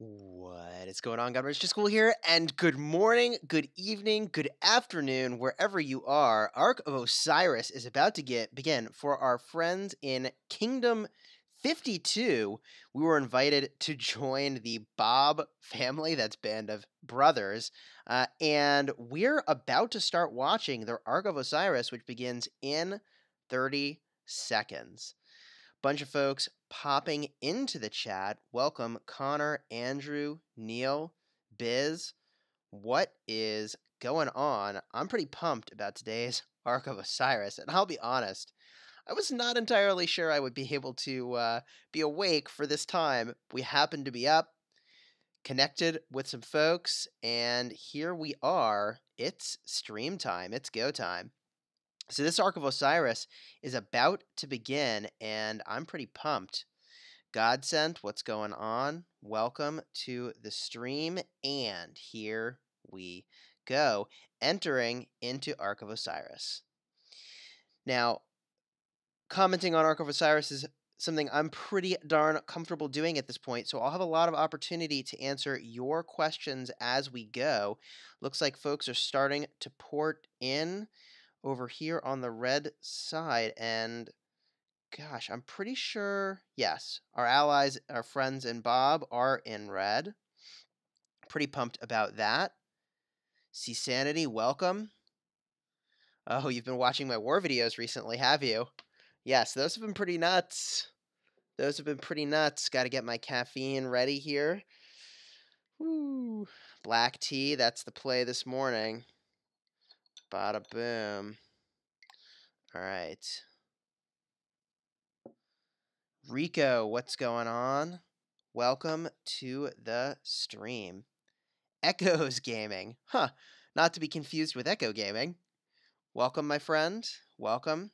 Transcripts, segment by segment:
What is going on, Governors Chisgule here? And good morning, good evening, good afternoon, wherever you are. Ark of Osiris is about to get begin for our friends in Kingdom 52. We were invited to join the Bob family, that's Band of Brothers, uh, and we're about to start watching their Ark of Osiris, which begins in 30 seconds bunch of folks popping into the chat. Welcome, Connor, Andrew, Neil, Biz. What is going on? I'm pretty pumped about today's Ark of Osiris, and I'll be honest, I was not entirely sure I would be able to uh, be awake for this time. We happened to be up, connected with some folks, and here we are. It's stream time, it's go time. So this Ark of Osiris is about to begin, and I'm pretty pumped. God sent, what's going on? Welcome to the stream, and here we go, entering into Ark of Osiris. Now, commenting on Ark of Osiris is something I'm pretty darn comfortable doing at this point, so I'll have a lot of opportunity to answer your questions as we go. Looks like folks are starting to port in over here on the red side. And gosh, I'm pretty sure, yes, our allies, our friends and Bob are in red. Pretty pumped about that. See Sanity, welcome. Oh, you've been watching my war videos recently, have you? Yes, those have been pretty nuts. Those have been pretty nuts. Got to get my caffeine ready here. Woo. Black tea, that's the play this morning. Bada boom. All right. Rico, what's going on? Welcome to the stream. Echoes Gaming. Huh. Not to be confused with Echo Gaming. Welcome, my friend. Welcome.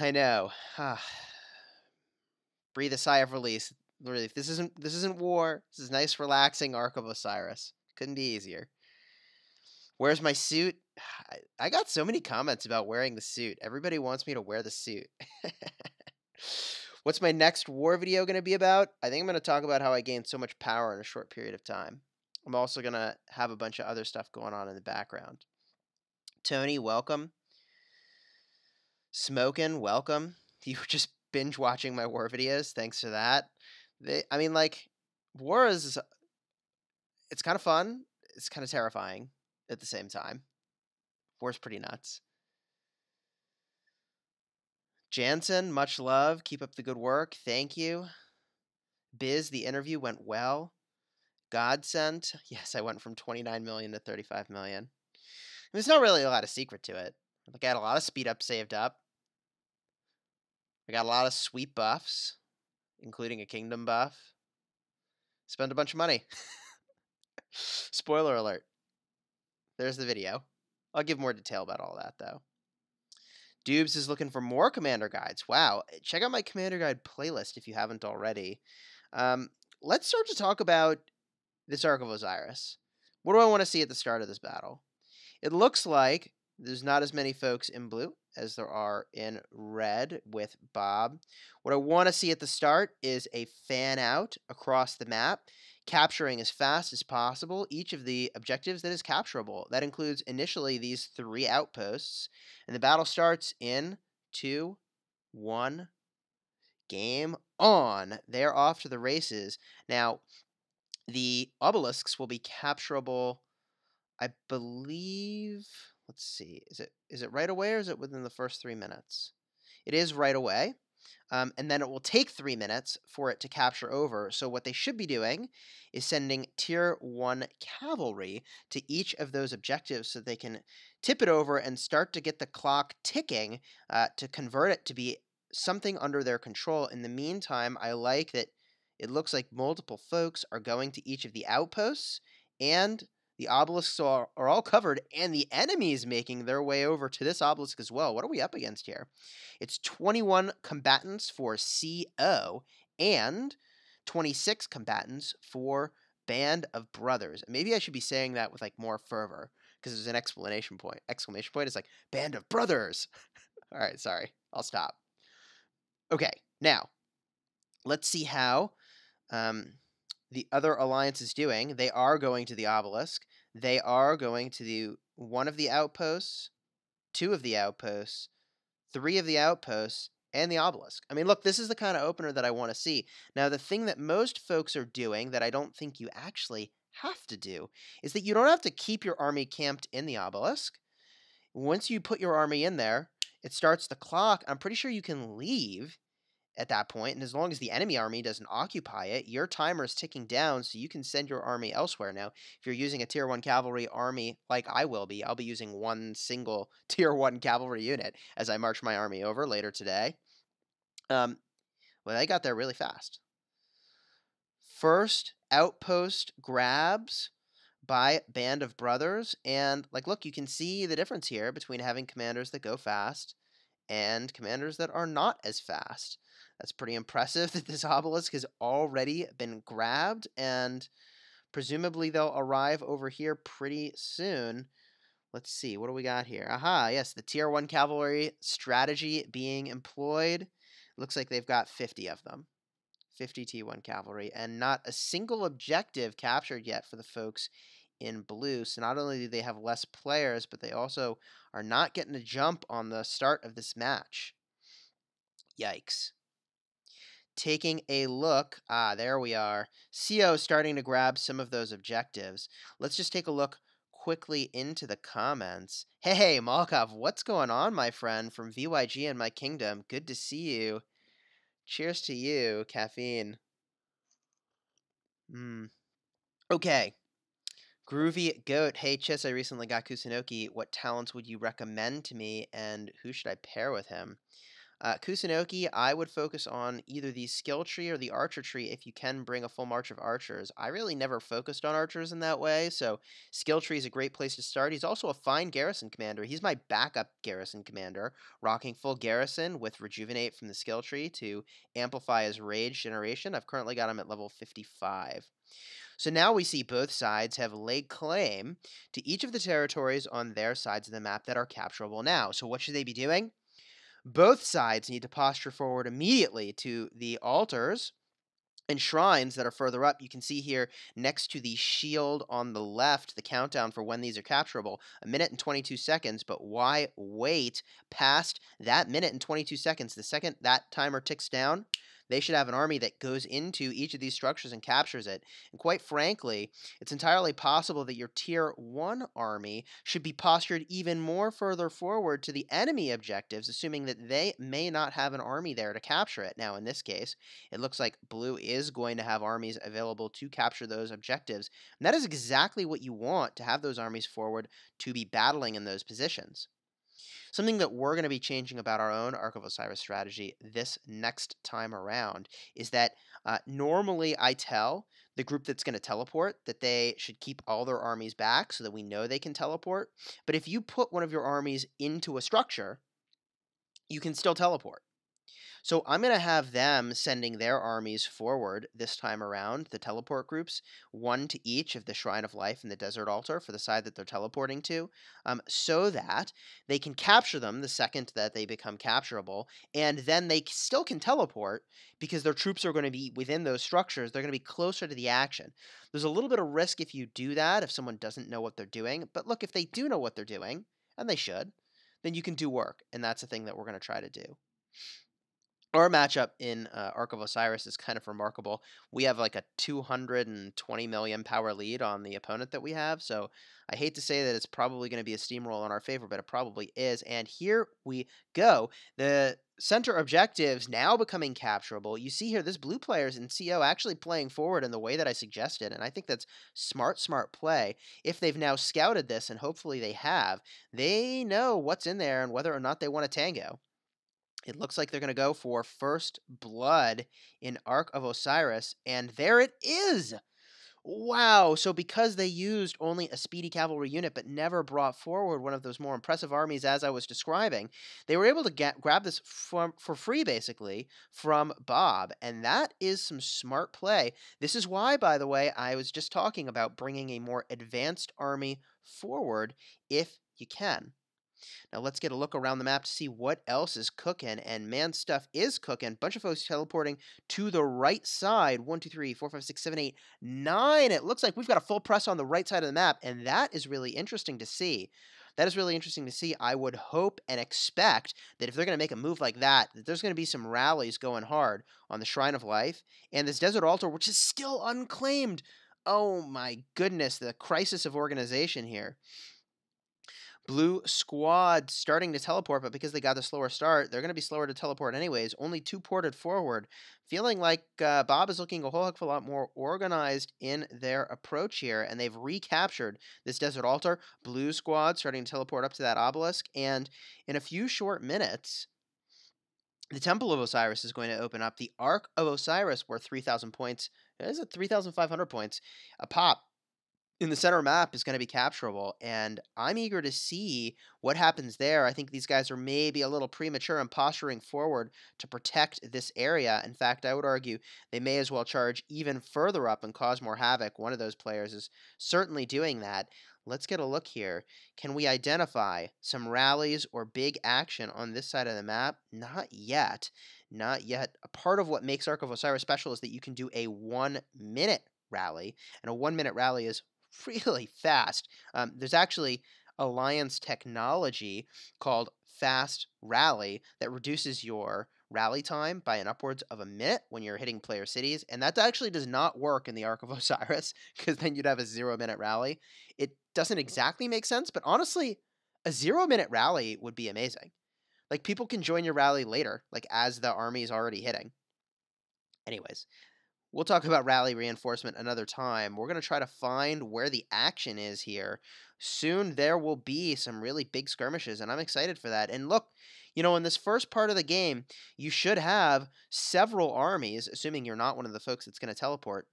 I know. Ah. Breathe a sigh of release. Relief. This isn't this isn't war. This is nice, relaxing Ark of Osiris. Couldn't be easier. Where's my suit? I got so many comments about wearing the suit. Everybody wants me to wear the suit. What's my next war video going to be about? I think I'm going to talk about how I gained so much power in a short period of time. I'm also going to have a bunch of other stuff going on in the background. Tony, welcome. Smoking, welcome. You were just binge watching my war videos. Thanks for that. They, I mean, like, war is, it's kind of fun. It's kind of terrifying at the same time. War's pretty nuts. Jansen, much love. Keep up the good work. Thank you. Biz, the interview went well. God sent. Yes, I went from 29 million to 35 million. There's not really a lot of secret to it. Like I had a lot of speed up saved up. I got a lot of sweet buffs, including a kingdom buff. Spend a bunch of money. Spoiler alert. There's the video. I'll give more detail about all that, though. Dubes is looking for more commander guides. Wow. Eh, check out my commander guide playlist if you haven't already. Um, let's start to talk about this Ark of Osiris. What do I want to see at the start of this battle? It looks like there's not as many folks in blue as there are in red with Bob. What I want to see at the start is a fan out across the map capturing as fast as possible each of the objectives that is capturable. That includes initially these three outposts, and the battle starts in two, one, game on. They're off to the races. Now, the obelisks will be capturable, I believe. Let's see. Is it is it right away or is it within the first three minutes? It is right away. Um, and then it will take three minutes for it to capture over. So what they should be doing is sending tier one cavalry to each of those objectives so they can tip it over and start to get the clock ticking uh, to convert it to be something under their control. In the meantime, I like that it looks like multiple folks are going to each of the outposts and the obelisks are, are all covered, and the enemy is making their way over to this obelisk as well. What are we up against here? It's 21 combatants for CO and 26 combatants for Band of Brothers. Maybe I should be saying that with like more fervor because there's an explanation point. Exclamation point is like Band of Brothers. all right, sorry. I'll stop. Okay, now let's see how um, the other alliance is doing. They are going to the obelisk. They are going to the one of the outposts, two of the outposts, three of the outposts, and the obelisk. I mean, look, this is the kind of opener that I want to see. Now, the thing that most folks are doing that I don't think you actually have to do is that you don't have to keep your army camped in the obelisk. Once you put your army in there, it starts the clock. I'm pretty sure you can leave at that point, and as long as the enemy army doesn't occupy it, your timer is ticking down, so you can send your army elsewhere. Now, if you're using a tier one cavalry army like I will be, I'll be using one single tier one cavalry unit as I march my army over later today. Um, well, they got there really fast. First outpost grabs by Band of Brothers, and like, look, you can see the difference here between having commanders that go fast and commanders that are not as fast. That's pretty impressive that this obelisk has already been grabbed, and presumably they'll arrive over here pretty soon. Let's see, what do we got here? Aha, yes, the tier 1 cavalry strategy being employed. Looks like they've got 50 of them. 50 T1 cavalry, and not a single objective captured yet for the folks in blue. So not only do they have less players, but they also are not getting a jump on the start of this match. Yikes taking a look. Ah, there we are. CO starting to grab some of those objectives. Let's just take a look quickly into the comments. Hey, hey, Malkov, what's going on, my friend, from VYG and my kingdom? Good to see you. Cheers to you, caffeine. Hmm. Okay. Groovy Goat. Hey, Chiss, I recently got Kusunoki. What talents would you recommend to me, and who should I pair with him? Uh, Kusunoki, I would focus on either the skill tree or the archer tree if you can bring a full march of archers. I really never focused on archers in that way, so skill tree is a great place to start. He's also a fine garrison commander. He's my backup garrison commander, rocking full garrison with rejuvenate from the skill tree to amplify his rage generation. I've currently got him at level 55. So now we see both sides have laid claim to each of the territories on their sides of the map that are capturable now. So what should they be doing? Both sides need to posture forward immediately to the altars and shrines that are further up. You can see here next to the shield on the left, the countdown for when these are capturable, a minute and 22 seconds. But why wait past that minute and 22 seconds? The second that timer ticks down, they should have an army that goes into each of these structures and captures it. And quite frankly, it's entirely possible that your tier 1 army should be postured even more further forward to the enemy objectives, assuming that they may not have an army there to capture it. Now, in this case, it looks like blue is going to have armies available to capture those objectives. And that is exactly what you want to have those armies forward to be battling in those positions. Something that we're going to be changing about our own Ark of Osiris strategy this next time around is that uh, normally I tell the group that's going to teleport that they should keep all their armies back so that we know they can teleport. But if you put one of your armies into a structure, you can still teleport. So I'm going to have them sending their armies forward this time around, the teleport groups, one to each of the Shrine of Life and the Desert Altar for the side that they're teleporting to, um, so that they can capture them the second that they become capturable, and then they still can teleport because their troops are going to be within those structures. They're going to be closer to the action. There's a little bit of risk if you do that, if someone doesn't know what they're doing. But look, if they do know what they're doing, and they should, then you can do work. And that's the thing that we're going to try to do our matchup in uh, Ark of Osiris is kind of remarkable. We have like a 220 million power lead on the opponent that we have, so I hate to say that it's probably going to be a steamroll in our favor, but it probably is. And here we go. The center objectives now becoming capturable. You see here, this blue player is in CO actually playing forward in the way that I suggested, and I think that's smart, smart play. If they've now scouted this, and hopefully they have, they know what's in there and whether or not they want a tango. It looks like they're going to go for first blood in Ark of Osiris, and there it is. Wow. So because they used only a speedy cavalry unit but never brought forward one of those more impressive armies as I was describing, they were able to get grab this for, for free basically from Bob, and that is some smart play. This is why by the way I was just talking about bringing a more advanced army forward if you can. Now let's get a look around the map to see what else is cooking. And man, stuff is cooking. Bunch of folks teleporting to the right side. One, two, three, four, five, six, seven, eight, nine. It looks like we've got a full press on the right side of the map, and that is really interesting to see. That is really interesting to see. I would hope and expect that if they're going to make a move like that, that there's going to be some rallies going hard on the Shrine of Life and this Desert Altar, which is still unclaimed. Oh my goodness, the crisis of organization here. Blue squad starting to teleport, but because they got the slower start, they're going to be slower to teleport anyways. Only two ported forward. Feeling like uh, Bob is looking a whole heck of a lot more organized in their approach here, and they've recaptured this desert altar. Blue squad starting to teleport up to that obelisk, and in a few short minutes, the Temple of Osiris is going to open up. The Ark of Osiris, worth 3,000 points, is it 3,500 points a pop in the center map is going to be capturable and i'm eager to see what happens there. I think these guys are maybe a little premature in posturing forward to protect this area. In fact i would argue they may as well charge even further up and cause more havoc. One of those players is certainly doing that. Let's get a look here. Can we identify some rallies or big action on this side of the map? Not yet. Not yet. A part of what makes ark of osiris special is that you can do a one minute rally and a one minute rally is really fast. Um, there's actually Alliance technology called Fast Rally that reduces your rally time by an upwards of a minute when you're hitting player cities, and that actually does not work in the Ark of Osiris because then you'd have a zero minute rally. It doesn't exactly make sense, but honestly, a zero minute rally would be amazing. Like people can join your rally later, like as the army is already hitting. Anyways, We'll talk about rally reinforcement another time. We're going to try to find where the action is here. Soon there will be some really big skirmishes, and I'm excited for that. And look, you know, in this first part of the game, you should have several armies, assuming you're not one of the folks that's going to teleport,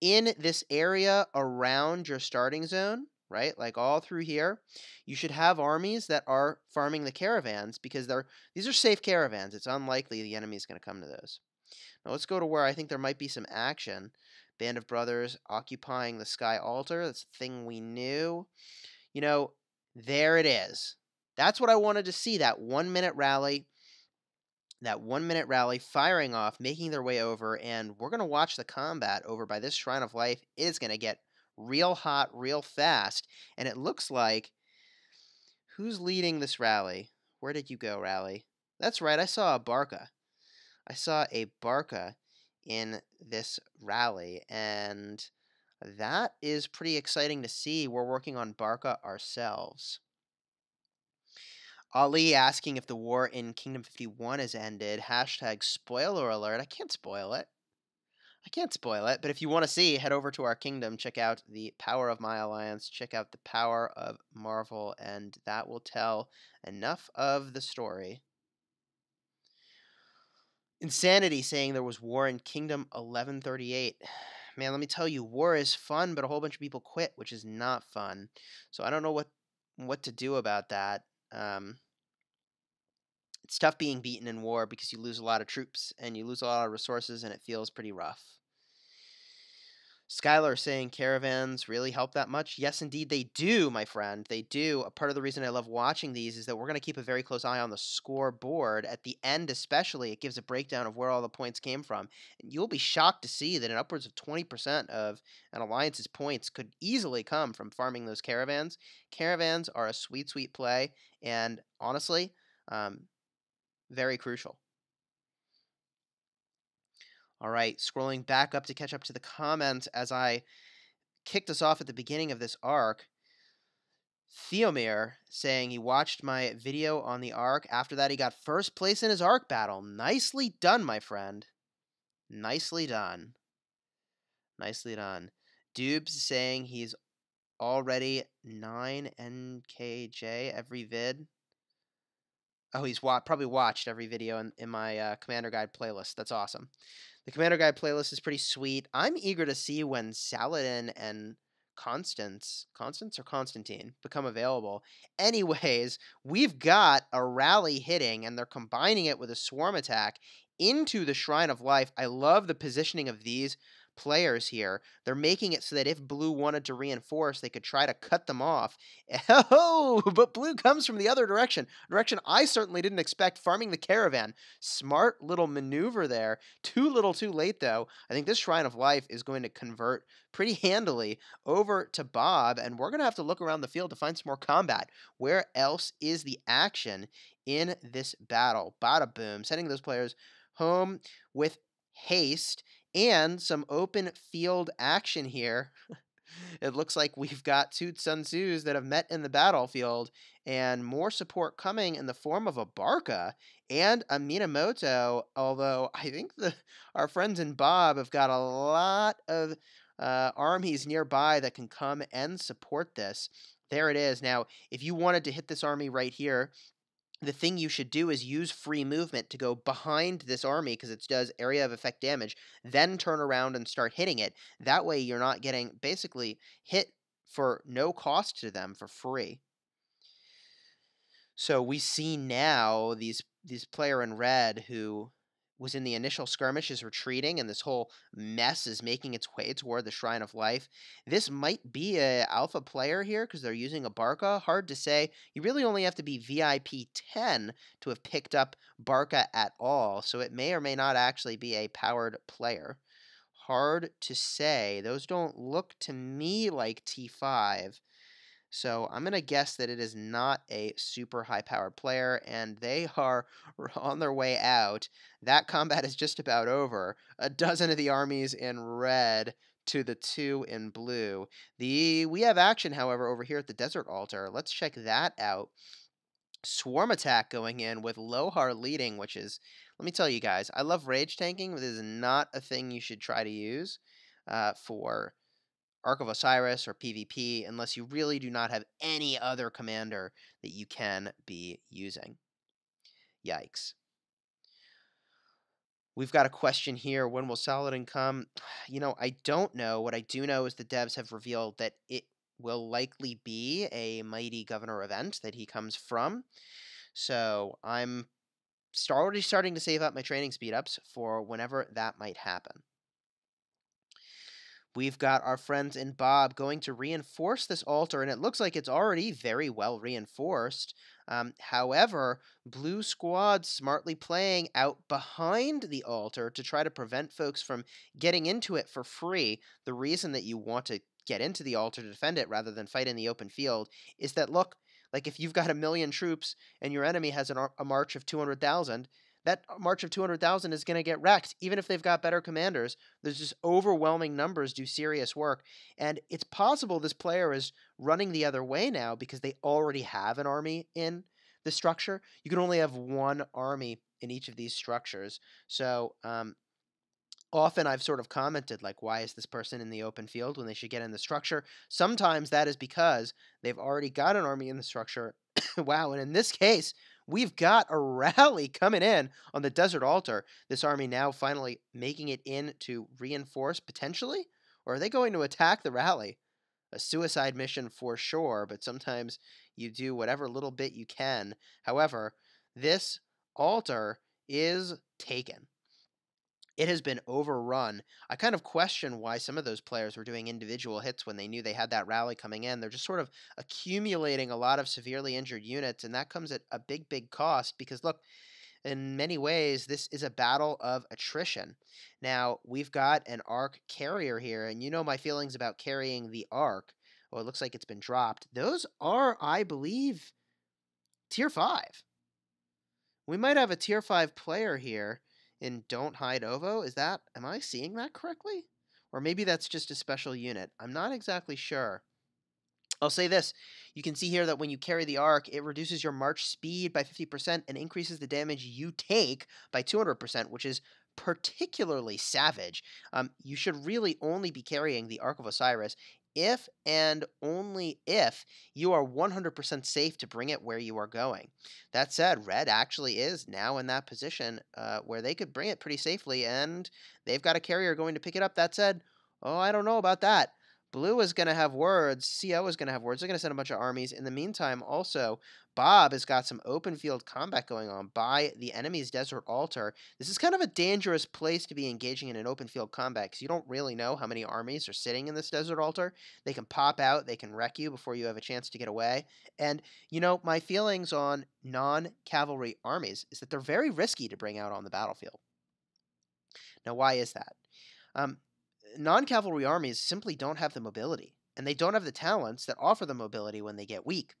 in this area around your starting zone right? Like all through here, you should have armies that are farming the caravans because they're these are safe caravans. It's unlikely the enemy is going to come to those. Now let's go to where I think there might be some action. Band of Brothers occupying the Sky Altar. That's the thing we knew. You know, there it is. That's what I wanted to see, that one minute rally. That one minute rally firing off, making their way over, and we're going to watch the combat over by this Shrine of Life. It is going to get real hot, real fast, and it looks like who's leading this rally? Where did you go, rally? That's right, I saw a Barca. I saw a Barca in this rally, and that is pretty exciting to see. We're working on Barca ourselves. Ali asking if the war in Kingdom 51 has ended. Hashtag spoiler alert. I can't spoil it. I can't spoil it, but if you want to see, head over to our kingdom, check out the power of my alliance, check out the power of Marvel, and that will tell enough of the story Insanity saying there was war in Kingdom 1138. Man, let me tell you, war is fun, but a whole bunch of people quit, which is not fun. So I don't know what what to do about that. Um, it's tough being beaten in war because you lose a lot of troops and you lose a lot of resources, and it feels pretty rough. Skylar saying caravans really help that much. Yes, indeed, they do, my friend. They do. A part of the reason I love watching these is that we're going to keep a very close eye on the scoreboard. At the end, especially, it gives a breakdown of where all the points came from. And you'll be shocked to see that upwards of 20% of an alliance's points could easily come from farming those caravans. Caravans are a sweet, sweet play, and honestly, um, very crucial. All right, scrolling back up to catch up to the comments as I kicked us off at the beginning of this arc. Theomir saying he watched my video on the arc. After that, he got first place in his arc battle. Nicely done, my friend. Nicely done. Nicely done. Dubes saying he's already 9 NKJ every vid. Oh, he's wa- probably watched every video in, in my uh, Commander Guide playlist. That's awesome. The Commander Guide playlist is pretty sweet. I'm eager to see when Saladin and Constance, Constance or Constantine become available. Anyways, we've got a rally hitting and they're combining it with a swarm attack into the Shrine of Life. I love the positioning of these players here. They're making it so that if blue wanted to reinforce, they could try to cut them off. Oh, but blue comes from the other direction, direction I certainly didn't expect, farming the caravan. Smart little maneuver there. Too little too late, though. I think this Shrine of Life is going to convert pretty handily over to Bob, and we're going to have to look around the field to find some more combat. Where else is the action in this battle? Bada boom, sending those players home with haste and some open field action here. it looks like we've got two Sun Tzus that have met in the battlefield, and more support coming in the form of a Barca and a Minamoto. Although I think the our friends in Bob have got a lot of uh, armies nearby that can come and support this. There it is. Now, if you wanted to hit this army right here, the thing you should do is use free movement to go behind this army because it does area of effect damage, then turn around and start hitting it. That way, you're not getting basically hit for no cost to them for free. So we see now these these player in red who was in the initial skirmish is retreating and this whole mess is making its way toward the Shrine of Life. This might be a alpha player here because they're using a Barca. Hard to say. You really only have to be VIP 10 to have picked up Barca at all, so it may or may not actually be a powered player. Hard to say. Those don't look to me like T5. So I'm going to guess that it is not a super high powered player, and they are on their way out. That combat is just about over. A dozen of the armies in red to the two in blue. The we have action, however, over here at the desert altar. Let's check that out. Swarm attack going in with Lohar leading, which is let me tell you guys, I love rage tanking, but this is not a thing you should try to use uh, for Ark of Osiris or PvP unless you really do not have any other commander that you can be using. Yikes. We've got a question here. When will Saladin come? You know, I don't know. What I do know is the devs have revealed that it will likely be a Mighty Governor event that he comes from. So I'm already starting to save up my training speed ups for whenever that might happen. We've got our friends in Bob going to reinforce this altar, and it looks like it's already very well reinforced. Um, however, Blue Squad smartly playing out behind the altar to try to prevent folks from getting into it for free. The reason that you want to get into the altar to defend it rather than fight in the open field is that, look, like if you've got a million troops and your enemy has an, a march of 200,000, that march of 200,000 is going to get wrecked, even if they've got better commanders. There's just overwhelming numbers do serious work. And it's possible this player is running the other way now because they already have an army in the structure. You can only have one army in each of these structures. So, um, often I've sort of commented, like, why is this person in the open field when they should get in the structure? Sometimes that is because they've already got an army in the structure. wow. And in this case, We've got a rally coming in on the desert altar. This army now finally making it in to reinforce potentially? Or are they going to attack the rally? A suicide mission for sure, but sometimes you do whatever little bit you can. However, this altar is taken it has been overrun. I kind of question why some of those players were doing individual hits when they knew they had that rally coming in. They're just sort of accumulating a lot of severely injured units, and that comes at a big, big cost because, look, in many ways, this is a battle of attrition. Now, we've got an arc carrier here, and you know my feelings about carrying the arc. Well, it looks like it's been dropped. Those are, I believe, tier 5. We might have a tier 5 player here in Don't Hide Ovo. Is that, am I seeing that correctly? Or maybe that's just a special unit. I'm not exactly sure. I'll say this. You can see here that when you carry the arc, it reduces your march speed by 50% and increases the damage you take by 200%, which is particularly savage. Um, you should really only be carrying the Ark of Osiris if and only if you are 100% safe to bring it where you are going. That said, Red actually is now in that position uh, where they could bring it pretty safely, and they've got a carrier going to pick it up. That said, oh, I don't know about that. Blue is going to have words. CO is going to have words. They're going to send a bunch of armies. In the meantime, also, Bob has got some open field combat going on by the enemy's desert altar. This is kind of a dangerous place to be engaging in an open field combat because you don't really know how many armies are sitting in this desert altar. They can pop out, they can wreck you before you have a chance to get away. And, you know, my feelings on non cavalry armies is that they're very risky to bring out on the battlefield. Now, why is that? Um, non cavalry armies simply don't have the mobility, and they don't have the talents that offer the mobility when they get weak.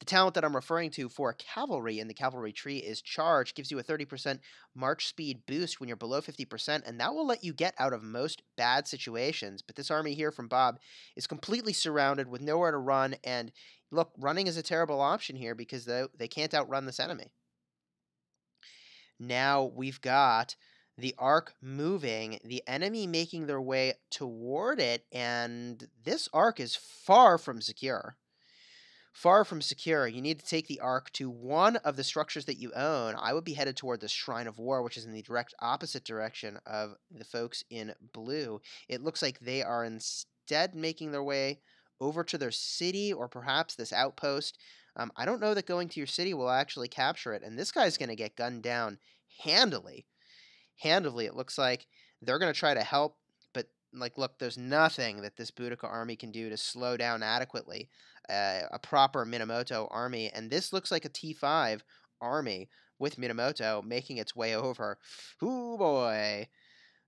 The talent that I'm referring to for cavalry in the cavalry tree is charge, gives you a 30% march speed boost when you're below 50%, and that will let you get out of most bad situations. But this army here from Bob is completely surrounded with nowhere to run, and look, running is a terrible option here because they, they can't outrun this enemy. Now we've got the arc moving, the enemy making their way toward it, and this arc is far from secure. Far from secure. You need to take the arc to one of the structures that you own. I would be headed toward the Shrine of War, which is in the direct opposite direction of the folks in blue. It looks like they are instead making their way over to their city or perhaps this outpost. Um, I don't know that going to your city will actually capture it, and this guy's going to get gunned down handily handily. It looks like they're going to try to help, but like, look, there's nothing that this Boudica army can do to slow down adequately uh, a proper Minamoto army. And this looks like a T5 army with Minamoto making its way over. Ooh boy.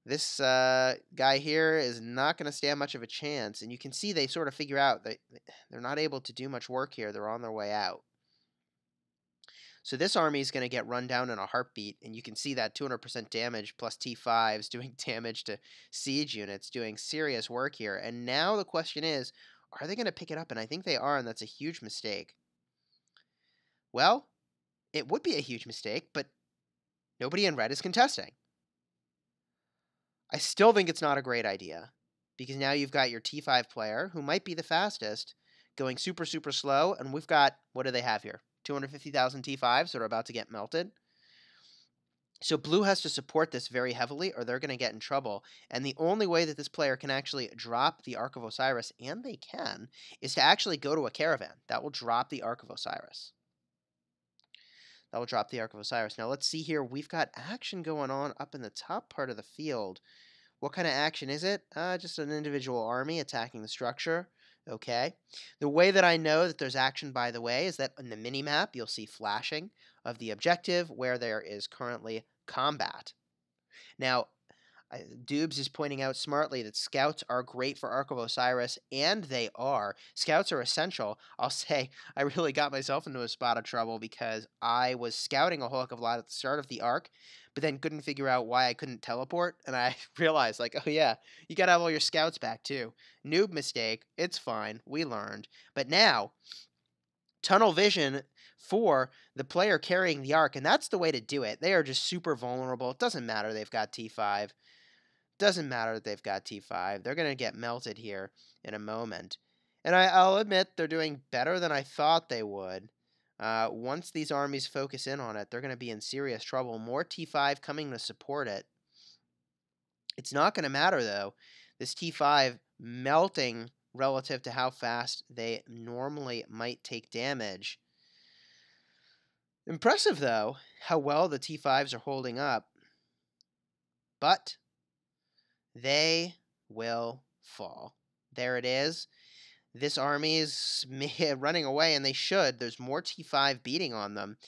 This uh, guy here is not going to stand much of a chance, and you can see they sort of figure out that they're not able to do much work here. They're on their way out. So this army is going to get run down in a heartbeat, and you can see that 200% damage plus T5s doing damage to siege units, doing serious work here. And now the question is, are they going to pick it up? And I think they are, and that's a huge mistake. Well, it would be a huge mistake, but nobody in red is contesting. I still think it's not a great idea because now you've got your T5 player who might be the fastest going super, super slow, and we've got, what do they have here? 250,000 T5s that are about to get melted. So blue has to support this very heavily or they're going to get in trouble. And the only way that this player can actually drop the Ark of Osiris, and they can, is to actually go to a caravan. That will drop the Ark of Osiris. That will drop the Ark of Osiris. Now let's see here. We've got action going on up in the top part of the field. What kind of action is it? Uh, just an individual army attacking the structure. Okay. The way that I know that there's action, by the way, is that in the mini map you'll see flashing of the objective where there is currently combat. Now, Dubes is pointing out smartly that scouts are great for Ark of Osiris, and they are. Scouts are essential. I'll say I really got myself into a spot of trouble because I was scouting a whole heck of a lot at the start of the arc, but then couldn't figure out why I couldn't teleport, and I realized, like, oh yeah, you gotta have all your scouts back too. Noob mistake. It's fine. We learned. But now, tunnel vision for the player carrying the arc, and that's the way to do it. They are just super vulnerable. It doesn't matter they've got T5. Doesn't matter that they've got T5. They're going to get melted here in a moment. And I, will admit they're doing better than I thought they would. Uh, once these armies focus in on it, they're going to be in serious trouble. More T5 coming to support it. It's not going to matter, though. This T5 melting relative to how fast they normally might take damage. Impressive, though, how well the T5s are holding up. But they will fall. There it is. This army is running away, and they should. There's more T5 beating on them.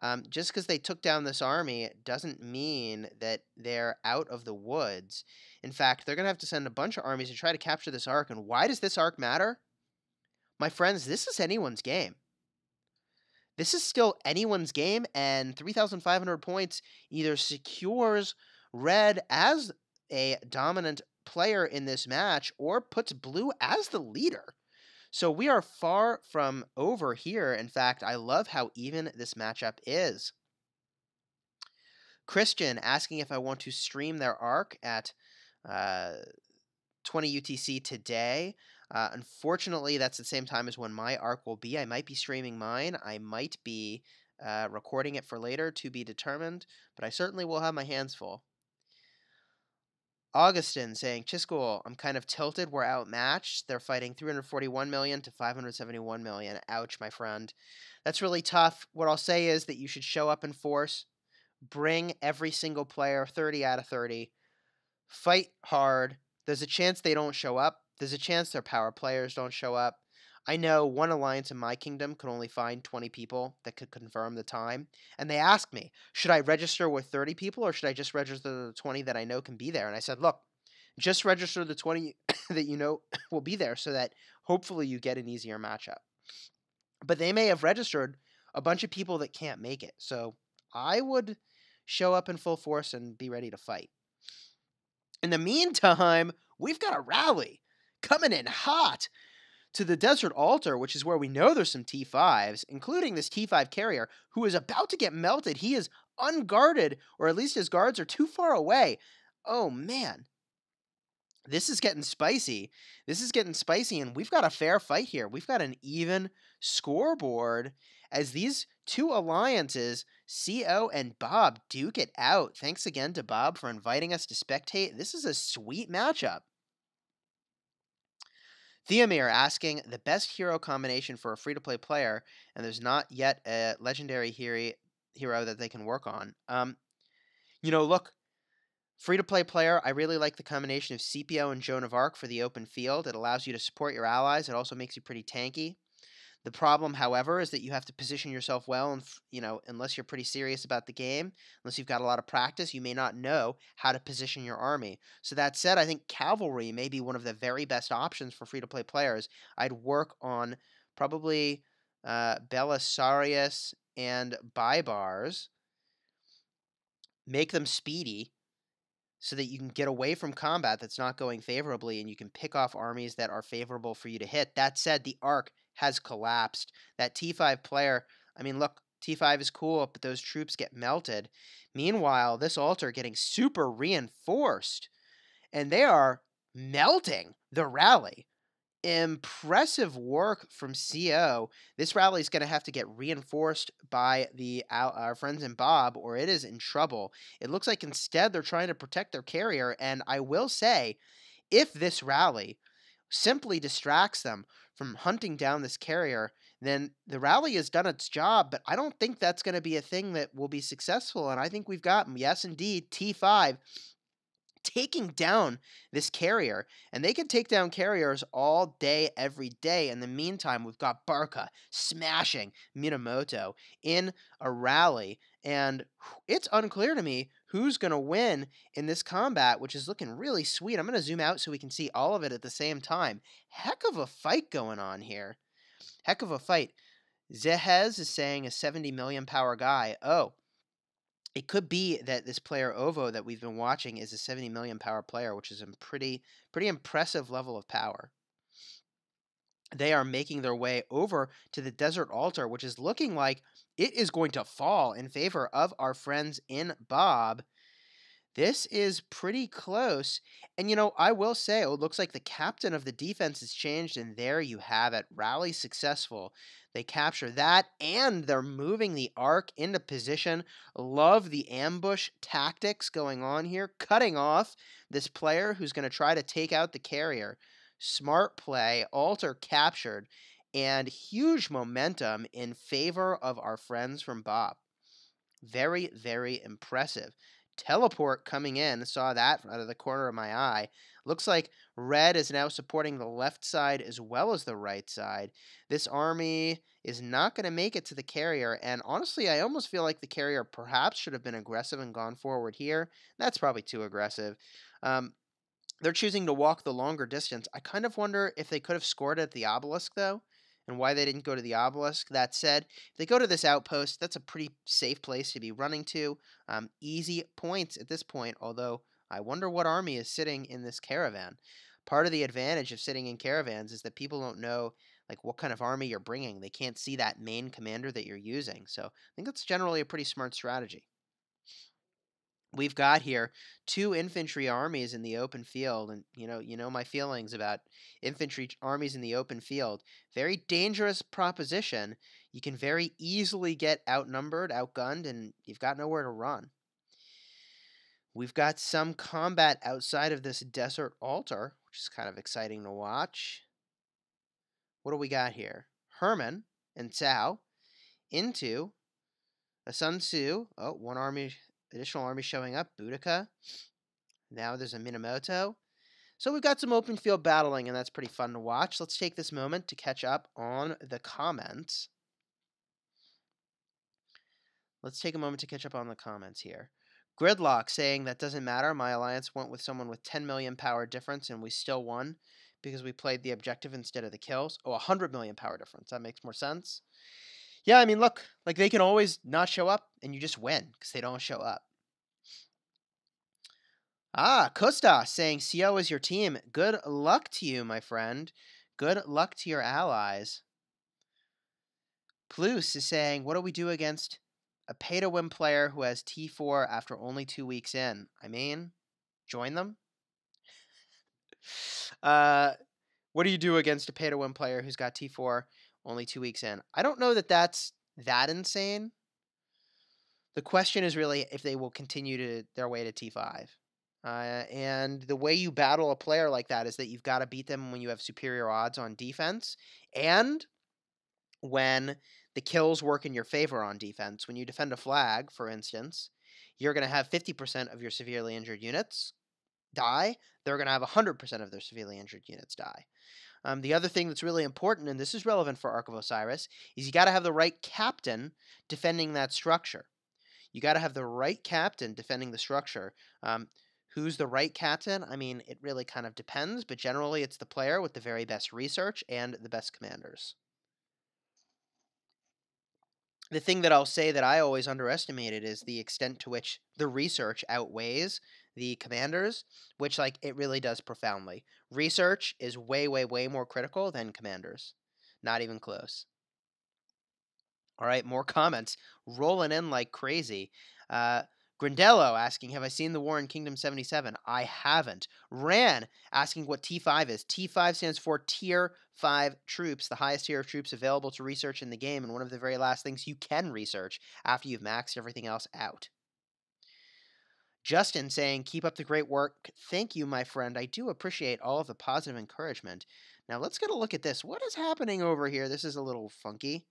Um, just because they took down this army doesn't mean that they're out of the woods. In fact, they're going to have to send a bunch of armies to try to capture this arc. And why does this arc matter? My friends, this is anyone's game. This is still anyone's game, and 3,500 points either secures red as a dominant player in this match or puts blue as the leader. So we are far from over here. In fact, I love how even this matchup is. Christian asking if I want to stream their arc at uh, 20 UTC today. Uh, unfortunately, that's the same time as when my arc will be. I might be streaming mine. I might be uh, recording it for later to be determined, but I certainly will have my hands full. Augustin saying, Chisgule, I'm kind of tilted. We're outmatched. They're fighting 341 million to 571 million. Ouch, my friend. That's really tough. What I'll say is that you should show up in force, bring every single player 30 out of 30, fight hard. There's a chance they don't show up. There's a chance their power players don't show up. I know one alliance in my kingdom could only find 20 people that could confirm the time. And they asked me, should I register with 30 people or should I just register the 20 that I know can be there? And I said, look, just register the 20 that you know will be there so that hopefully you get an easier matchup. But they may have registered a bunch of people that can't make it. So I would show up in full force and be ready to fight. In the meantime, we've got a rally coming in hot to the Desert Altar, which is where we know there's some T5s, including this T5 carrier who is about to get melted. He is unguarded, or at least his guards are too far away. Oh man. This is getting spicy. This is getting spicy, and we've got a fair fight here. We've got an even scoreboard as these two alliances, CO and Bob, duke it out. Thanks again to Bob for inviting us to spectate. This is a sweet matchup. Theomir asking the best hero combination for a free to play player, and there's not yet a legendary hero, hero that they can work on. Um, you know, look, free to play player, I really like the combination of CPO and Joan of Arc for the open field. It allows you to support your allies, it also makes you pretty tanky. The problem, however, is that you have to position yourself well, and you know, unless you're pretty serious about the game, unless you've got a lot of practice, you may not know how to position your army. So that said, I think cavalry may be one of the very best options for free-to-play players. I'd work on probably uh, Belisarius and Baibars, make them speedy, so that you can get away from combat that's not going favorably and you can pick off armies that are favorable for you to hit. That said, the arc has collapsed. That T5 player, I mean, look, T5 is cool, but those troops get melted. Meanwhile, this altar getting super reinforced, and they are melting the rally. Impressive work from CO. This rally is going to have to get reinforced by the our friends in Bob, or it is in trouble. It looks like instead they're trying to protect their carrier, and I will say, if this rally simply distracts them from hunting down this carrier, then the rally has done its job. But I don't think that's going to be a thing that will be successful. And I think we've got, yes, indeed, T5 taking down this carrier. And they can take down carriers all day, every day. In the meantime, we've got Barca smashing Minamoto in a rally. And it's unclear to me who's going to win in this combat, which is looking really sweet. I'm going to zoom out so we can see all of it at the same time. Heck of a fight going on here. Heck of a fight. Zehez is saying a 70 million power guy. Oh, it could be that this player Ovo that we've been watching is a 70 million power player, which is a pretty pretty impressive level of power. They are making their way over to the desert altar, which is looking like it is going to fall in favor of our friends in Bob. This is pretty close. And, you know, I will say, oh, it looks like the captain of the defense has changed, and there you have it. Rally successful. They capture that, and they're moving the arc into position. Love the ambush tactics going on here, cutting off this player who's going to try to take out the carrier. Smart play, altar captured, and huge momentum in favor of our friends from Bob. Very, very impressive. Teleport coming in, saw that out of the corner of my eye. Looks like red is now supporting the left side as well as the right side. This army is not going to make it to the carrier, and honestly, I almost feel like the carrier perhaps should have been aggressive and gone forward here. That's probably too aggressive. Um, they're choosing to walk the longer distance. I kind of wonder if they could have scored at the obelisk, though and why they didn't go to the obelisk. That said, if they go to this outpost, that's a pretty safe place to be running to. Um, easy points at this point, although I wonder what army is sitting in this caravan. Part of the advantage of sitting in caravans is that people don't know like what kind of army you're bringing. They can't see that main commander that you're using. So I think that's generally a pretty smart strategy we've got here two infantry armies in the open field and you know you know my feelings about infantry armies in the open field very dangerous proposition you can very easily get outnumbered outgunned and you've got nowhere to run We've got some combat outside of this desert altar, which is kind of exciting to watch. What do we got here? Hermann and Cao into a Sun Tzu. Oh, one army, additional army showing up. Boudica. Now there's a Minamoto. So we've got some open field battling, and that's pretty fun to watch. Let's take this moment to catch up on the comments. Let's take a moment to catch up on the comments here. Gridlock saying that doesn't matter. My alliance went with someone with 10 million power difference, and we still won because we played the objective instead of the kills. Oh, 100 million power difference. That makes more sense. Yeah, I mean, look, like they can always not show up, and you just win because they don't show up. Ah, Costa saying CO is your team. Good luck to you, my friend. Good luck to your allies. Plus is saying, what do we do against a pay to win player who has T4 after only two weeks in? I mean, join them? uh, what do you do against a pay to win player who's got T4 only two weeks in? I don't know that that's that insane. The question is really if they will continue to their way to T5. Uh, and the way you battle a player like that is that you've got to beat them when you have superior odds on defense and when the kills work in your favor on defense. When you defend a flag, for instance, you're going to have 50% of your severely injured units die. They're going to have 100% of their severely injured units die. Um, the other thing that's really important, and this is relevant for Ark of Osiris, is you got to have the right captain defending that structure. You got to have the right captain defending the structure. Um, Who's the right captain? I mean, it really kind of depends, but generally it's the player with the very best research and the best commanders. The thing that I'll say that I always underestimated is the extent to which the research outweighs the commanders, which, like, it really does profoundly. Research is way, way, way more critical than commanders. Not even close. All right, more comments rolling in like crazy. Uh, Grindello asking, Have I seen the war in Kingdom 77? I haven't. Ran asking what T5 is. T5 stands for Tier 5 troops, the highest tier of troops available to research in the game, and one of the very last things you can research after you've maxed everything else out. Justin saying, Keep up the great work. Thank you, my friend. I do appreciate all of the positive encouragement. Now let's get a look at this. What is happening over here? This is a little funky.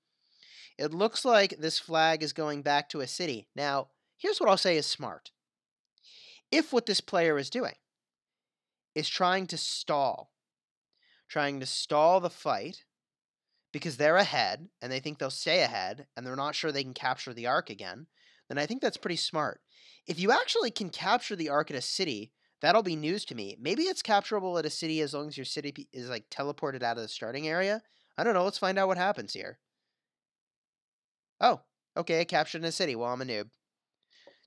It looks like this flag is going back to a city. Now, Here's what I'll say is smart. If what this player is doing is trying to stall, trying to stall the fight because they're ahead and they think they'll stay ahead and they're not sure they can capture the ark again, then I think that's pretty smart. If you actually can capture the ark at a city, that'll be news to me. Maybe it's capturable at a city as long as your city is like teleported out of the starting area. I don't know. Let's find out what happens here. Oh, okay, I captured a city. Well, I'm a noob.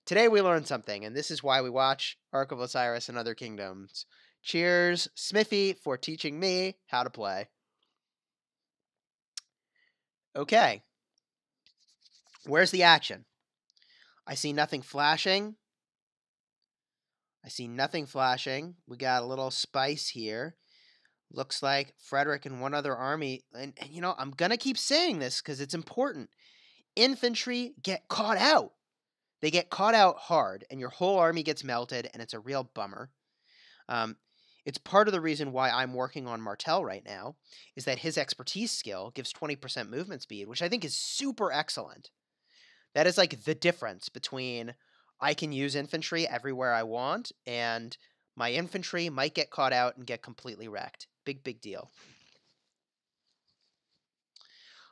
Today we learned something, and this is why we watch Ark of Osiris and Other Kingdoms. Cheers, Smithy, for teaching me how to play. Okay. Where's the action? I see nothing flashing. I see nothing flashing. We got a little spice here. Looks like Frederick and one other army. And, and you know, I'm going to keep saying this because it's important. Infantry get caught out. They get caught out hard, and your whole army gets melted, and it's a real bummer. Um, it's part of the reason why I'm working on Martel right now, is that his expertise skill gives 20% movement speed, which I think is super excellent. That is like the difference between I can use infantry everywhere I want, and my infantry might get caught out and get completely wrecked. Big, big deal.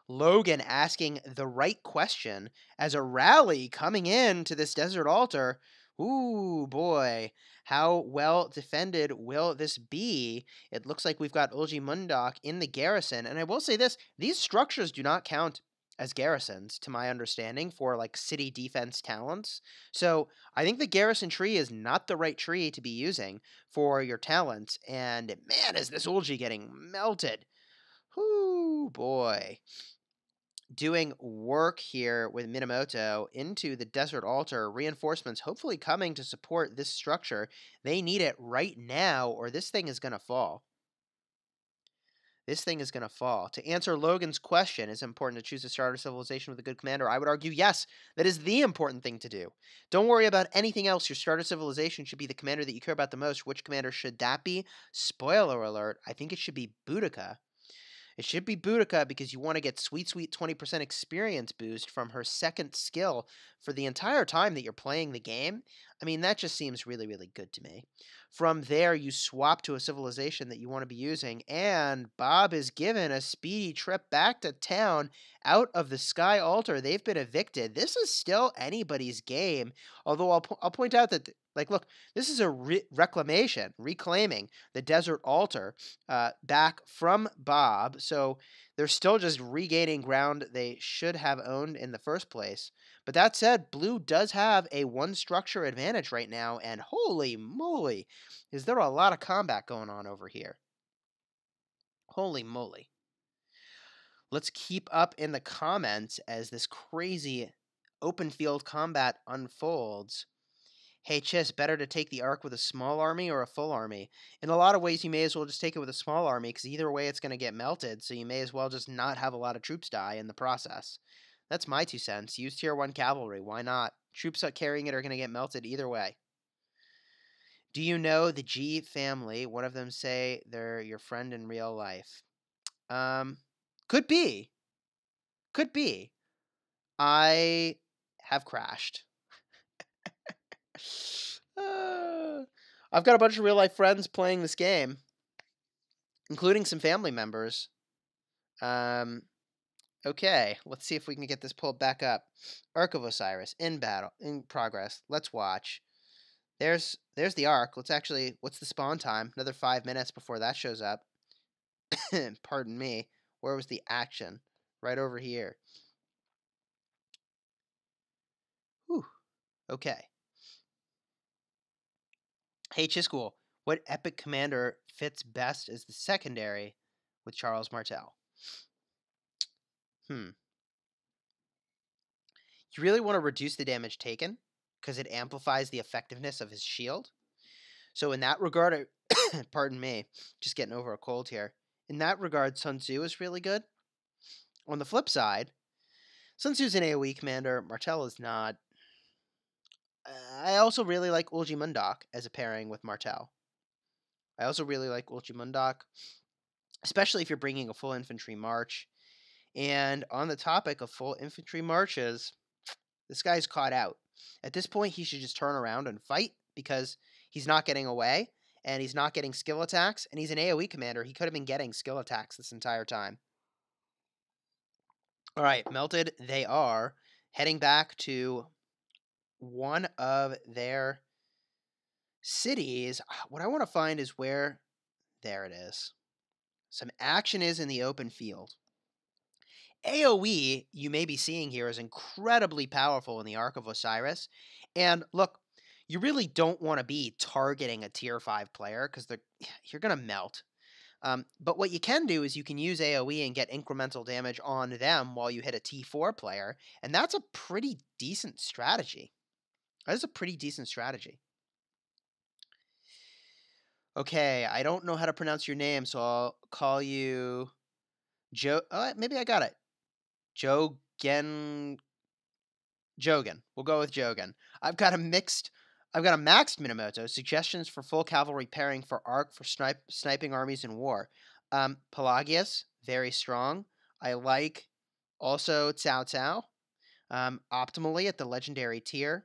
Logan asking the right question as a rally coming in to this desert altar. Ooh, boy. How well defended will this be? It looks like we've got Ulji Mundok in the garrison. And I will say this these structures do not count as garrisons, to my understanding, for like city defense talents. So I think the garrison tree is not the right tree to be using for your talents. And man, is this Ulji getting melted. Ooh, boy doing work here with Minamoto into the Desert Altar, reinforcements hopefully coming to support this structure. They need it right now, or this thing is going to fall. This thing is going to fall. To answer Logan's question, is it important to choose a starter civilization with a good commander? I would argue yes, that is the important thing to do. Don't worry about anything else. Your starter civilization should be the commander that you care about the most. Which commander should that be? Spoiler alert, I think it should be Boudica. It should be Boudica because you want to get sweet, sweet 20% experience boost from her second skill for the entire time that you're playing the game. I mean, that just seems really, really good to me. From there, you swap to a civilization that you want to be using, and Bob is given a speedy trip back to town out of the Sky Altar. They've been evicted. This is still anybody's game, although I'll, po- I'll point out that, like, look, this is a re- reclamation, reclaiming the Desert Altar uh, back from Bob, so they're still just regaining ground they should have owned in the first place. But that said, blue does have a one structure advantage right now, and holy moly, is there a lot of combat going on over here. Holy moly. Let's keep up in the comments as this crazy open field combat unfolds. Hey, Chiss, better to take the arc with a small army or a full army? In a lot of ways, you may as well just take it with a small army, because either way it's going to get melted, so you may as well just not have a lot of troops die in the process. That's my two cents. Use tier 1 cavalry. Why not? Troops carrying it are going to get melted either way. Do you know the G family? One of them say they're your friend in real life. Um, could be. Could be. I have crashed. Uh, I've got a bunch of real life friends playing this game, including some family members. Um, Okay, let's see if we can get this pulled back up. Ark of Osiris in battle in progress. Let's watch. There's there's the arc. Let's actually what's the spawn time? Another five minutes before that shows up. Pardon me. Where was the action? Right over here. Whew. Okay. Hey Chisgule, what epic commander fits best as the secondary with Charles Martel? Hmm. You really want to reduce the damage taken because it amplifies the effectiveness of his shield. So in that regard, I, pardon me, just getting over a cold here. In that regard, Sun Tzu is really good. On the flip side, Sun Tzu's an AoE commander. Martel is not. I also really like Ulji Mundok as a pairing with Martel. I also really like Ulji Mundok, especially if you're bringing a full infantry march. And on the topic of full infantry marches, this guy's caught out. At this point, he should just turn around and fight because he's not getting away and he's not getting skill attacks. And he's an AoE commander. He could have been getting skill attacks this entire time. All right, melted. They are heading back to one of their cities. What I want to find is where. There it is. Some action is in the open field. AoE, you may be seeing here, is incredibly powerful in the Ark of Osiris. And look, you really don't want to be targeting a tier 5 player because you're going to melt. Um, but what you can do is you can use AoE and get incremental damage on them while you hit a T4 player, and that's a pretty decent strategy. That is a pretty decent strategy. Okay, I don't know how to pronounce your name, so I'll call you Joe. Oh, maybe I got it. Jogen. Jogen. We'll go with Jogen. I've got a mixed. I've got a maxed Minamoto. Suggestions for full cavalry pairing for arc for snipe, sniping armies in war. Um, Pelagius, very strong. I like also Cao Cao. Um, optimally at the legendary tier.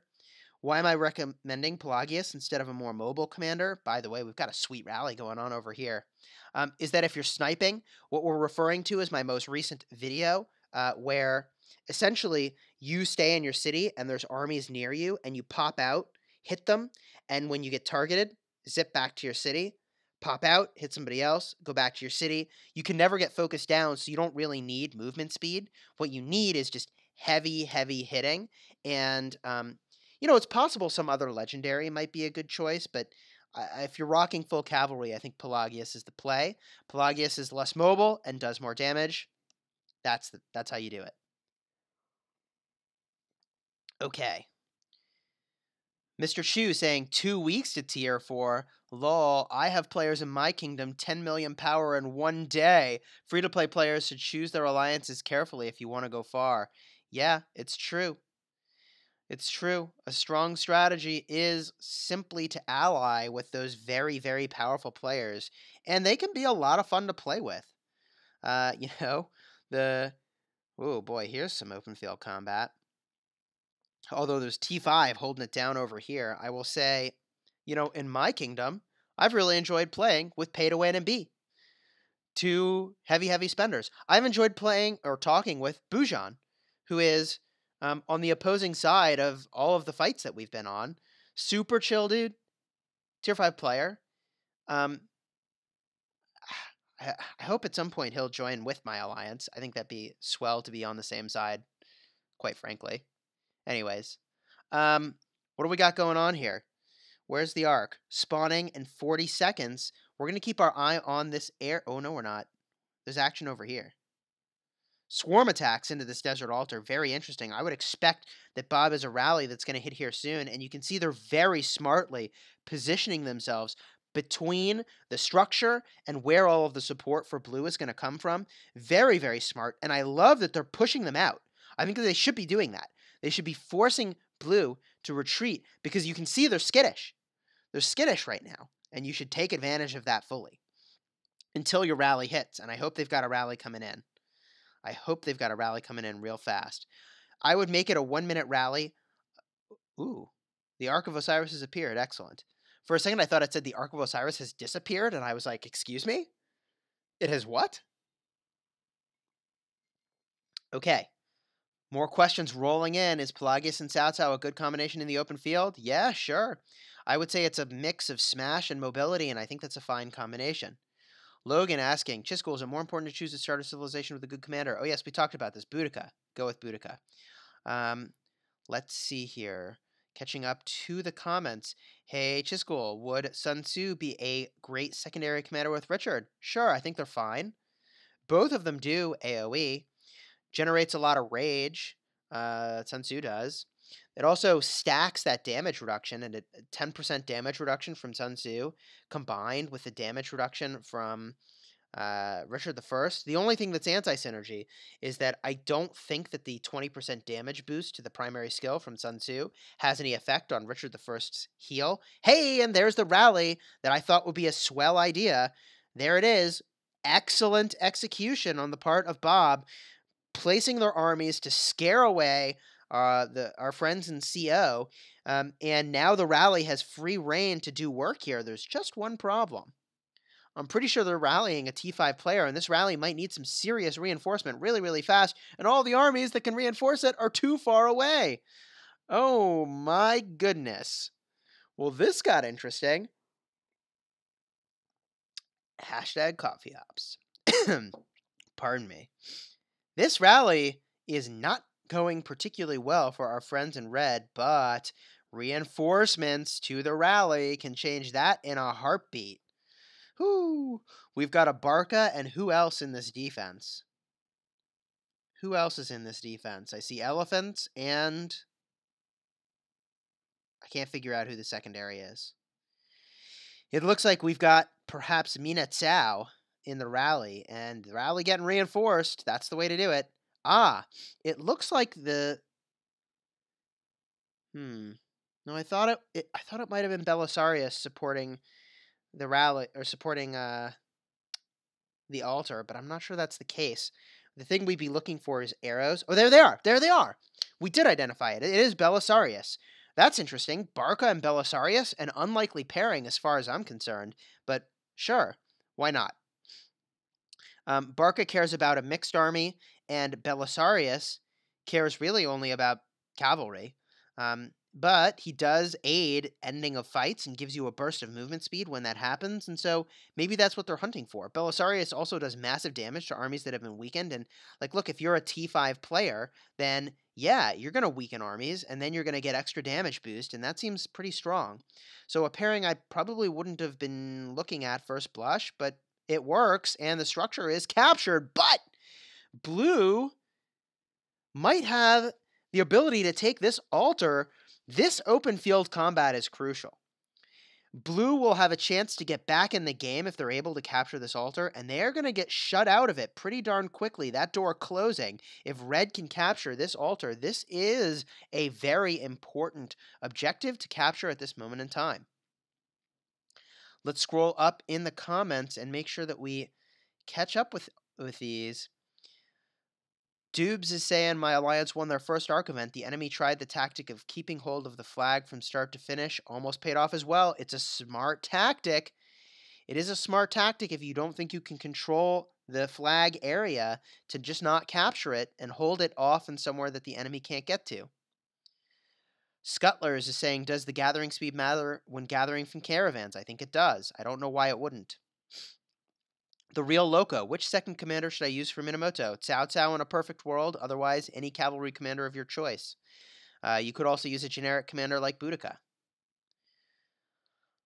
Why am I recommending Pelagius instead of a more mobile commander? By the way, we've got a sweet rally going on over here. Um, is that if you're sniping, what we're referring to is my most recent video uh, where essentially you stay in your city and there's armies near you and you pop out, hit them, and when you get targeted, zip back to your city, pop out, hit somebody else, go back to your city. You can never get focused down, so you don't really need movement speed. What you need is just heavy, heavy hitting. And, um, you know, it's possible some other legendary might be a good choice, but uh, if you're rocking full cavalry, I think Pelagius is the play. Pelagius is less mobile and does more damage. That's the, that's how you do it. Okay. Mr. Chu saying two weeks to tier four. Lol, I have players in my kingdom 10 million power in one day. Free to play players should choose their alliances carefully if you want to go far. Yeah, it's true. It's true. A strong strategy is simply to ally with those very, very powerful players, and they can be a lot of fun to play with. Uh, you know, the oh boy, here's some open field combat. Although there's T5 holding it down over here, I will say, you know, in my kingdom, I've really enjoyed playing with pay to win and B. Two heavy, heavy spenders. I've enjoyed playing or talking with Bujan, who is um, on the opposing side of all of the fights that we've been on. Super chill dude, tier five player. Um, I, hope at some point he'll join with my alliance. I think that'd be swell to be on the same side, quite frankly. Anyways, um, what do we got going on here? Where's the arc? Spawning in 40 seconds. We're going to keep our eye on this air. Oh, no, we're not. There's action over here. Swarm attacks into this desert altar. Very interesting. I would expect that Bob is a rally that's going to hit here soon. And you can see they're very smartly positioning themselves between the structure and where all of the support for blue is going to come from. Very, very smart. And I love that they're pushing them out. I think that they should be doing that. They should be forcing blue to retreat because you can see they're skittish. They're skittish right now. And you should take advantage of that fully until your rally hits. And I hope they've got a rally coming in. I hope they've got a rally coming in real fast. I would make it a one minute rally. Ooh, the Ark of Osiris has appeared. Excellent. For a second, I thought it said the Ark of Osiris has disappeared, and I was like, excuse me? It has what? Okay. More questions rolling in. Is Pelagius and Cao a good combination in the open field? Yeah, sure. I would say it's a mix of smash and mobility, and I think that's a fine combination. Logan asking, Chisgule, is it more important to choose to start a civilization with a good commander? Oh, yes, we talked about this. Boudica. Go with Boudica. Um, let's see here. Catching up to the comments. Hey, Chisgule, would Sun Tzu be a great secondary commander with Richard? Sure, I think they're fine. Both of them do AoE. Generates a lot of rage. Uh, Sun Tzu does. It also stacks that damage reduction and a 10% damage reduction from Sun Tzu combined with the damage reduction from uh, Richard the First. The only thing that's anti-synergy is that I don't think that the 20% damage boost to the primary skill from Sun Tzu has any effect on Richard First's heal. Hey, and there's the rally that I thought would be a swell idea. There it is. Excellent execution on the part of Bob, placing their armies to scare away uh, the our friends in CO, um, and now the rally has free reign to do work here. There's just one problem. I'm pretty sure they're rallying a T5 player, and this rally might need some serious reinforcement really, really fast, and all the armies that can reinforce it are too far away. Oh my goodness. Well, this got interesting. Hashtag coffee hops. Pardon me. This rally is not going particularly well for our friends in red, but reinforcements to the rally can change that in a heartbeat. Whoo! We've got a Barca, and who else in this defense? Who else is in this defense? I see elephants, and I can't figure out who the secondary is. It looks like we've got perhaps Mina Tsao in the rally, and the rally getting reinforced. That's the way to do it. Ah, it looks like the. Hmm. No, I thought it, it I thought it might have been Belisarius supporting the rally or supporting uh the altar, but I'm not sure that's the case. The thing we'd be looking for is arrows. Oh, there they are. There they are. We did identify it. It is Belisarius. That's interesting. Barca and Belisarius, an unlikely pairing as far as I'm concerned, but sure, why not? Um, Barca cares about a mixed army, and Belisarius cares really only about cavalry. Um, but he does aid ending of fights and gives you a burst of movement speed when that happens, and so maybe that's what they're hunting for. Belisarius also does massive damage to armies that have been weakened, and like, look, if you're a T5 player, then yeah, you're going to weaken armies, and then you're going to get extra damage boost, and that seems pretty strong. So a pairing I probably wouldn't have been looking at first blush, but it works, and the structure is captured, but blue might have the ability to take this altar This open field combat is crucial. Blue will have a chance to get back in the game if they're able to capture this altar, and they are going to get shut out of it pretty darn quickly. That door closing. If red can capture this altar, this is a very important objective to capture at this moment in time. Let's scroll up in the comments and make sure that we catch up with, with these. Dubes is saying my alliance won their first arc event. The enemy tried the tactic of keeping hold of the flag from start to finish. Almost paid off as well. It's a smart tactic. It is a smart tactic if you don't think you can control the flag area to just not capture it and hold it off in somewhere that the enemy can't get to. Scuttlers is saying, Does the gathering speed matter when gathering from caravans? I think it does. I don't know why it wouldn't. The real Loco. Which second commander should I use for Minamoto? Cao Cao in a perfect world, otherwise, any cavalry commander of your choice. Uh, you could also use a generic commander like Boudica.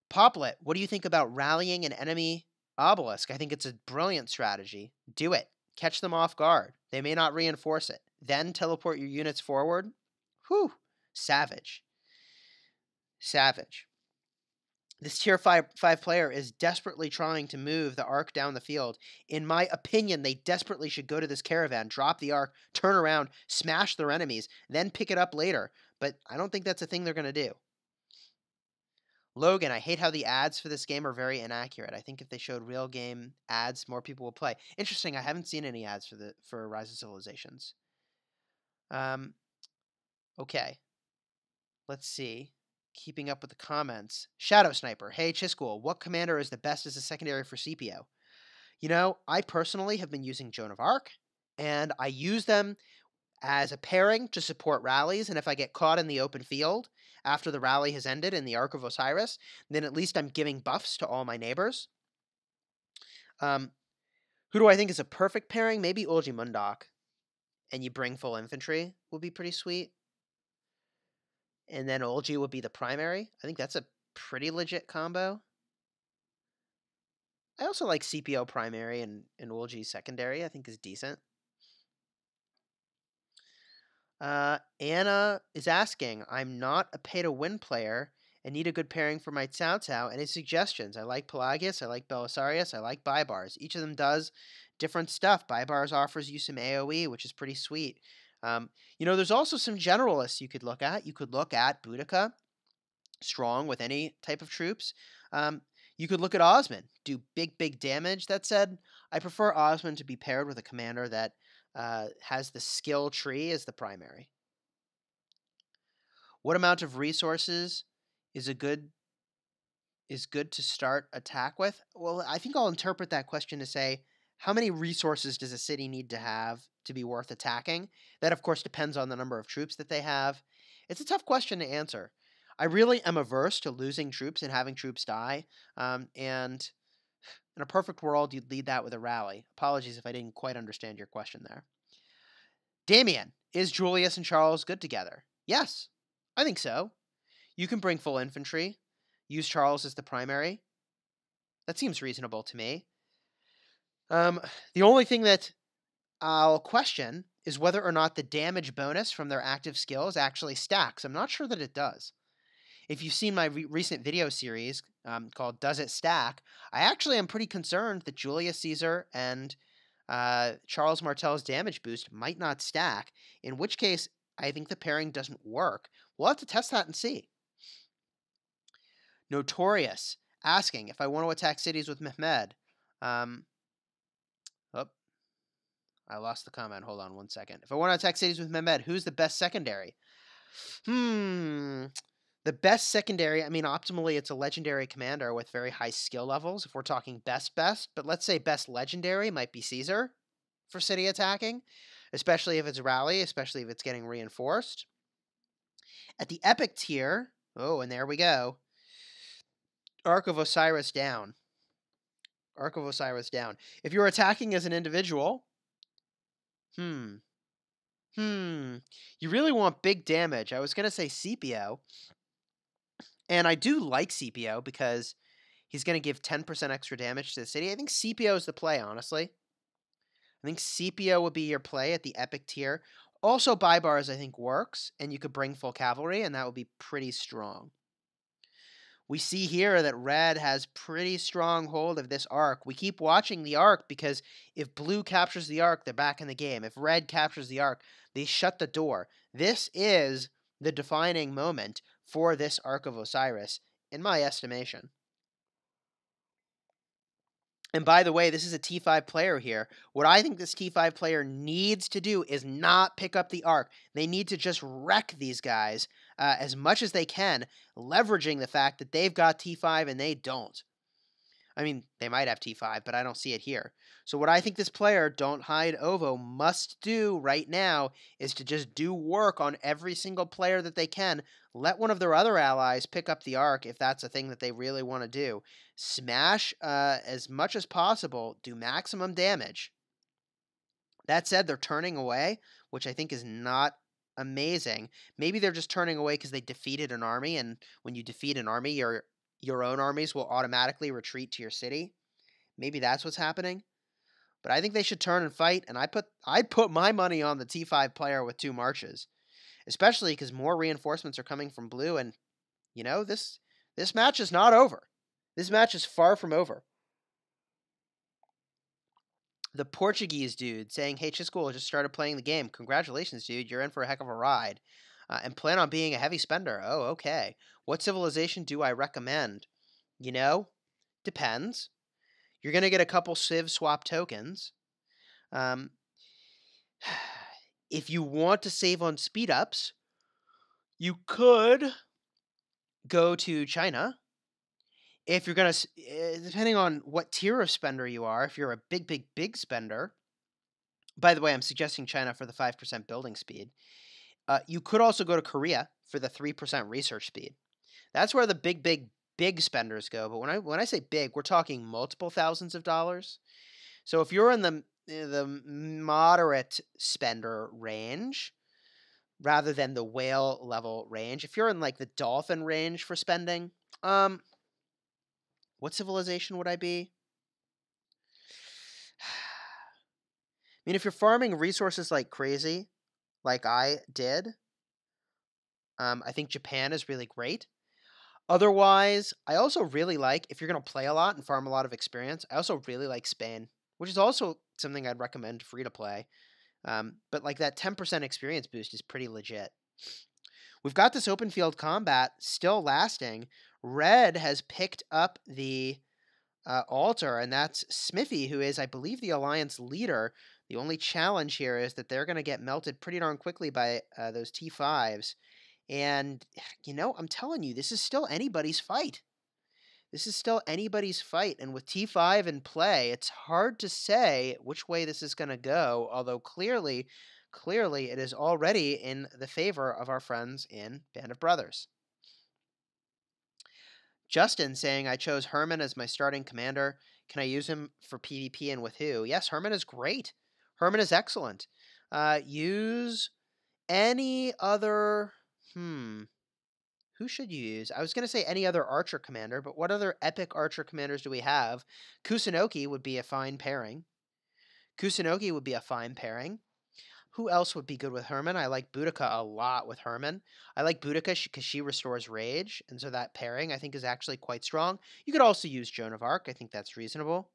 Poplet, what do you think about rallying an enemy obelisk? I think it's a brilliant strategy. Do it. Catch them off guard. They may not reinforce it. Then teleport your units forward. Whew. Savage. Savage. This tier five, five player is desperately trying to move the arc down the field. In my opinion, they desperately should go to this caravan, drop the arc, turn around, smash their enemies, then pick it up later. But I don't think that's a thing they're going to do. Logan, I hate how the ads for this game are very inaccurate. I think if they showed real game ads, more people will play. Interesting. I haven't seen any ads for the for Rise of Civilizations. Um, okay. Let's see keeping up with the comments. Shadow Sniper, hey Chisgule, what commander is the best as a secondary for Scipio? You know, I personally have been using Joan of Arc, and I use them as a pairing to support rallies. And if I get caught in the open field after the rally has ended in the Ark of Osiris, then at least I'm giving buffs to all my neighbors. Um, who do I think is a perfect pairing? Maybe Ulji Mundok. And you bring full infantry would be pretty sweet and then Ulji would be the primary. I think that's a pretty legit combo. I also like Scipio primary and, and Ulji secondary, I think is decent. Uh, Anna is asking, I'm not a pay to win player and need a good pairing for my Cao Cao. Any suggestions? I like Pelagius, I like Belisarius, I like Baibars. Each of them does different stuff. Baibars offers you some AoE, which is pretty sweet. Um, you know, there's also some generalists you could look at. You could look at Boudica, strong with any type of troops. Um, you could look at Osman, do big, big damage. That said, I prefer Osman to be paired with a commander that uh, has the skill tree as the primary. What amount of resources is a good is good to start attack with? Well, I think I'll interpret that question to say how many resources does a city need to have to be worth attacking? That, of course, depends on the number of troops that they have. It's a tough question to answer. I really am averse to losing troops and having troops die. Um, and in a perfect world, you'd lead that with a rally. Apologies if I didn't quite understand your question there. Damien, is Julius and Charles good together? Yes, I think so. You can bring full infantry, use Charles as the primary. That seems reasonable to me. Um, the only thing that I'll question is whether or not the damage bonus from their active skills actually stacks. I'm not sure that it does. If you've seen my re- recent video series um, called Does It Stack, I actually am pretty concerned that Julius Caesar and uh, Charles Martel's damage boost might not stack, in which case I think the pairing doesn't work. We'll have to test that and see. Notorious asking if I want to attack cities with Mehmed. Um, I lost the comment. Hold on one second. If I want to attack cities with Mehmed, who's the best secondary? Hmm. The best secondary, I mean, optimally, it's a legendary commander with very high skill levels. If we're talking best, best, but let's say best legendary might be Caesar for city attacking, especially if it's rally, especially if it's getting reinforced. At the epic tier, oh, and there we go. Ark of Osiris down. Ark of Osiris down. If you're attacking as an individual, Hmm. Hmm. You really want big damage. I was going to say Scipio. And I do like Scipio because he's going to give 10% extra damage to the city. I think Scipio is the play, honestly. I think Scipio would be your play at the epic tier. Also, Baibars, I think, works, and you could bring full cavalry, and that would be pretty strong. We see here that red has pretty strong hold of this arc. We keep watching the arc because if blue captures the arc, they're back in the game. If red captures the arc, they shut the door. This is the defining moment for this Ark of Osiris, in my estimation. And by the way, this is a T5 player here. What I think this T5 player needs to do is not pick up the arc. They need to just wreck these guys uh, as much as they can, leveraging the fact that they've got T5 and they don't. I mean, they might have T5, but I don't see it here. So what I think this player, Don't Hide Ovo, must do right now is to just do work on every single player that they can. Let one of their other allies pick up the arc if that's a thing that they really want to do. Smash uh, as much as possible, do maximum damage. That said, they're turning away, which I think is not amazing. Maybe they're just turning away because they defeated an army, and when you defeat an army, your your own armies will automatically retreat to your city. Maybe that's what's happening. But I think they should turn and fight, and I put I'd put my money on the T5 player with two marches. Especially because more reinforcements are coming from blue, and you know, this this match is not over. This match is far from over. The Portuguese dude saying, Hey, Chisgule just started playing the game. Congratulations, dude. You're in for a heck of a ride uh, and plan on being a heavy spender. Oh, okay. What civilization do I recommend? You know, depends. You're going to get a couple Civ swap tokens. Um, if you want to save on speed ups, you could go to China. If you're going to, eh, depending on what tier of spender you are, if you're a big, big, big spender, by the way, I'm suggesting China for the 5% building speed. Uh, you could also go to Korea for the 3% research speed. That's where the big, big, big spenders go. But when I when I say big, we're talking multiple thousands of dollars. So if you're in the eh, the moderate spender range, rather than the whale level range, if you're in like the dolphin range for spending, um, what civilization would I be? I mean, if you're farming resources like crazy, like I did. Um, I think Japan is really great. Otherwise, I also really like if you're going to play a lot and farm a lot of experience. I also really like Spain, which is also something I'd recommend free to play. Um, but like that 10% experience boost is pretty legit. We've got this open field combat still lasting. Red has picked up the uh, altar, and that's Smithy, who is, I believe, the alliance leader. The only challenge here is that they're going to get melted pretty darn quickly by uh, those T5s. And, you know, I'm telling you, this is still anybody's fight. This is still anybody's fight. And with T5 in play, it's hard to say which way this is going to go, although clearly, clearly it is already in the favor of our friends in Band of Brothers. Justin saying, I chose Hermann as my starting commander. Can I use him for PvP and with who? Yes, Hermann is great. Hermann is excellent. Uh, use any other. Hmm. Who should you use? I was going to say any other archer commander, but what other epic archer commanders do we have? Kusunoki would be a fine pairing. Kusunoki would be a fine pairing. Who else would be good with Hermann? I like Boudica a lot with Hermann. I like Boudica because she restores rage, and so that pairing I think is actually quite strong. You could also use Joan of Arc. I think that's reasonable.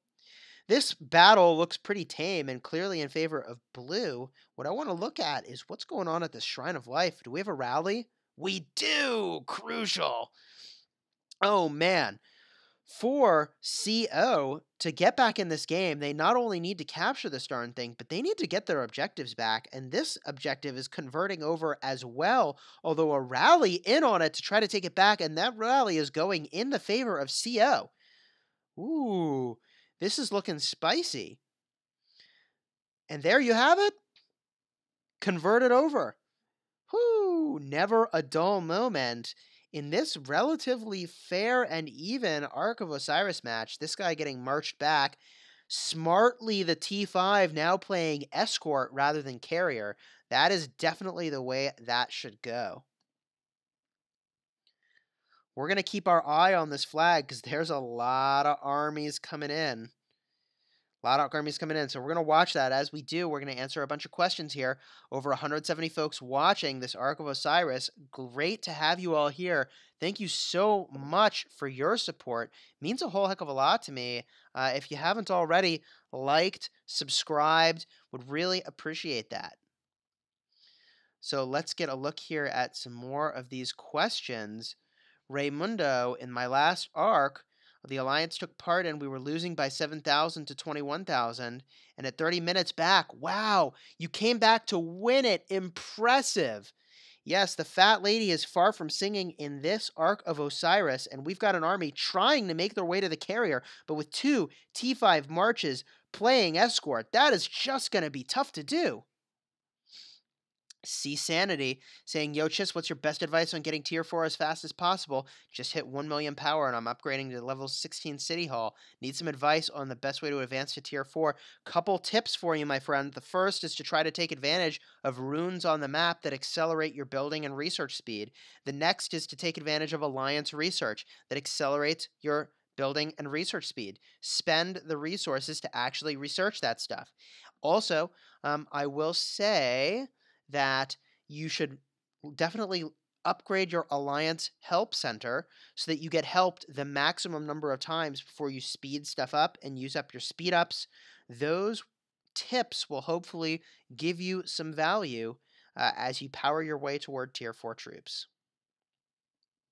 This battle looks pretty tame and clearly in favor of blue. What I want to look at is what's going on at the Shrine of Life. Do we have a rally? We do! Crucial! Oh man for CO to get back in this game, they not only need to capture this darn thing, but they need to get their objectives back. And this objective is converting over as well, although a rally in on it to try to take it back, and that rally is going in the favor of CO. Ooh, this is looking spicy. And there you have it. Converted over. Whoo, never a dull moment in this relatively fair and even Ark of Osiris match, this guy getting marched back, smartly the T5 now playing escort rather than carrier. That is definitely the way that should go. We're going to keep our eye on this flag because there's a lot of armies coming in. A lot of armies coming in. So we're going to watch that. As we do, we're going to answer a bunch of questions here. Over 170 folks watching this Ark of Osiris. Great to have you all here. Thank you so much for your support. Means a whole heck of a lot to me. Uh, if you haven't already liked, subscribed, would really appreciate that. So let's get a look here at some more of these questions. Raymundo, in my last arc, the Alliance took part and we were losing by 7,000 to 21,000. And at 30 minutes back, wow, you came back to win it. Impressive. Yes, the fat lady is far from singing in this Ark of Osiris, and we've got an army trying to make their way to the carrier, but with two T5 marches playing escort, that is just going to be tough to do. C Sanity saying, Yo, Chis, what's your best advice on getting tier 4 as fast as possible? Just hit 1 million power and I'm upgrading to level 16 City Hall. Need some advice on the best way to advance to tier 4. Couple tips for you, my friend. The first is to try to take advantage of runes on the map that accelerate your building and research speed. The next is to take advantage of Alliance research that accelerates your building and research speed. Spend the resources to actually research that stuff. Also, um, I will say that you should definitely upgrade your Alliance Help Center so that you get helped the maximum number of times before you speed stuff up and use up your speed ups. Those tips will hopefully give you some value uh, as you power your way toward Tier 4 troops.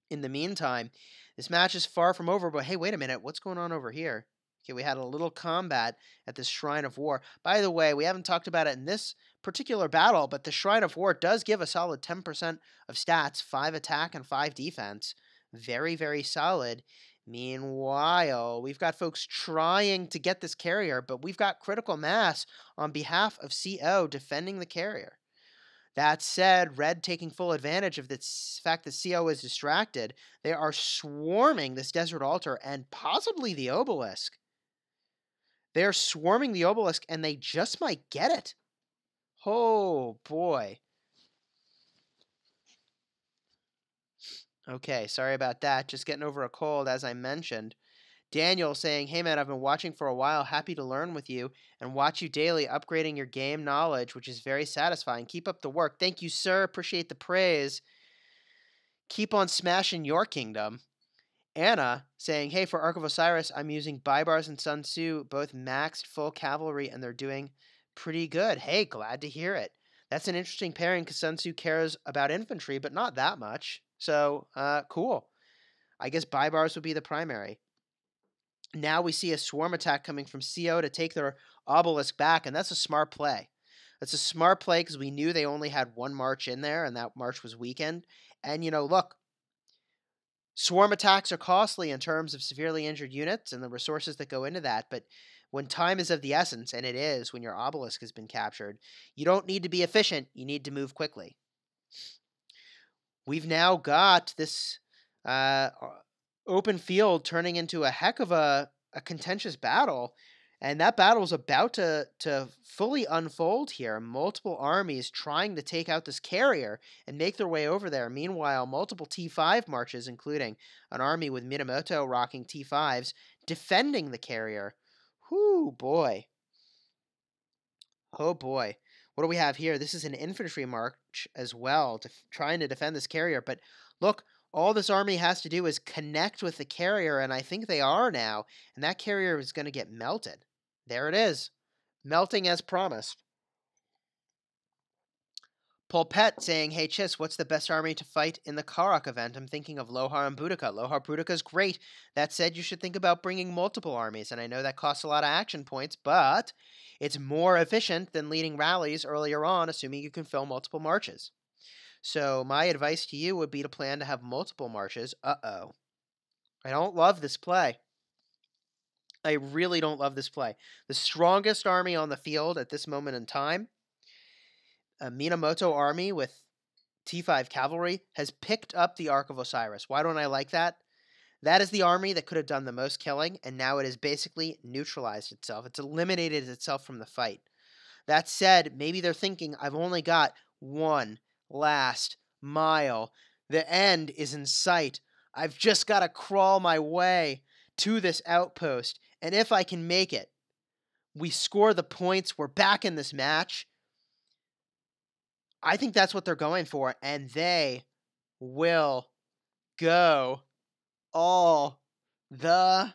In the meantime, this match is far from over, but hey, wait a minute, what's going on over here? Okay, we had a little combat at the Shrine of War. By the way, we haven't talked about it in this particular battle, but the Shrine of War does give a solid 10% of stats, 5 attack and 5 defense. Very, very solid. Meanwhile, we've got folks trying to get this carrier, but we've got critical mass on behalf of CO defending the carrier. That said, Red taking full advantage of the fact that CO is distracted, they are swarming this Desert Altar and possibly the Obelisk. They're swarming the Obelisk and they just might get it. Oh boy. Okay, sorry about that. Just getting over a cold, as I mentioned. Daniel saying, Hey man, I've been watching for a while. Happy to learn with you and watch you daily, upgrading your game knowledge, which is very satisfying. Keep up the work. Thank you, sir. Appreciate the praise. Keep on smashing your kingdom. Anna saying, Hey, for Ark of Osiris, I'm using Baibars and Sun Tzu, both maxed full cavalry, and they're doing pretty good. Hey, glad to hear it. That's an interesting pairing because Sun cares about infantry, but not that much. So, uh, cool. I guess Baibars would be the primary. Now we see a swarm attack coming from CO to take their obelisk back, and that's a smart play. That's a smart play because we knew they only had one march in there, and that march was weakened. And, you know, look, swarm attacks are costly in terms of severely injured units and the resources that go into that, but when time is of the essence, and it is when your obelisk has been captured, you don't need to be efficient, you need to move quickly. We've now got this uh, open field turning into a heck of a, a contentious battle. And that battle is about to, to fully unfold here. Multiple armies trying to take out this carrier and make their way over there. Meanwhile, multiple T5 marches, including an army with Minamoto rocking T5s, defending the carrier. Whoo, boy. Oh, boy. What do we have here? This is an infantry march as well, to, trying to defend this carrier. But look, all this army has to do is connect with the carrier, and I think they are now. And that carrier is going to get melted. There it is. Melting as promised. Pulpet saying, Hey Chis, what's the best army to fight in the Karuak event? I'm thinking of Lohar and Boudica. Lohar Boudica is great. That said, you should think about bringing multiple armies, and I know that costs a lot of action points, but it's more efficient than leading rallies earlier on, assuming you can fill multiple marches. So, my advice to you would be to plan to have multiple marches. Uh oh. I don't love this play. I really don't love this play. The strongest army on the field at this moment in time a Minamoto army with T5 cavalry has picked up the Ark of Osiris. Why don't I like that? That is the army that could have done the most killing, and now it has basically neutralized itself. It's eliminated itself from the fight. That said, maybe they're thinking, I've only got one last mile. The end is in sight. I've just got to crawl my way to this outpost, and if I can make it, We score the points. We're back in this match. I think that's what they're going for, and they will go all the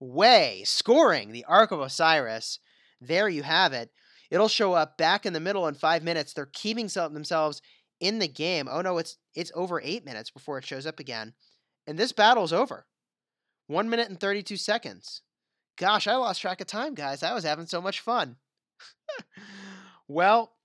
way. Scoring the Ark of Osiris. There you have it. It'll show up back in the middle in five minutes. They're keeping themselves in the game. Oh no, it's it's over eight minutes before it shows up again. And this battle's over. One minute and 32 seconds. Gosh, I lost track of time, guys. I was having so much fun. well,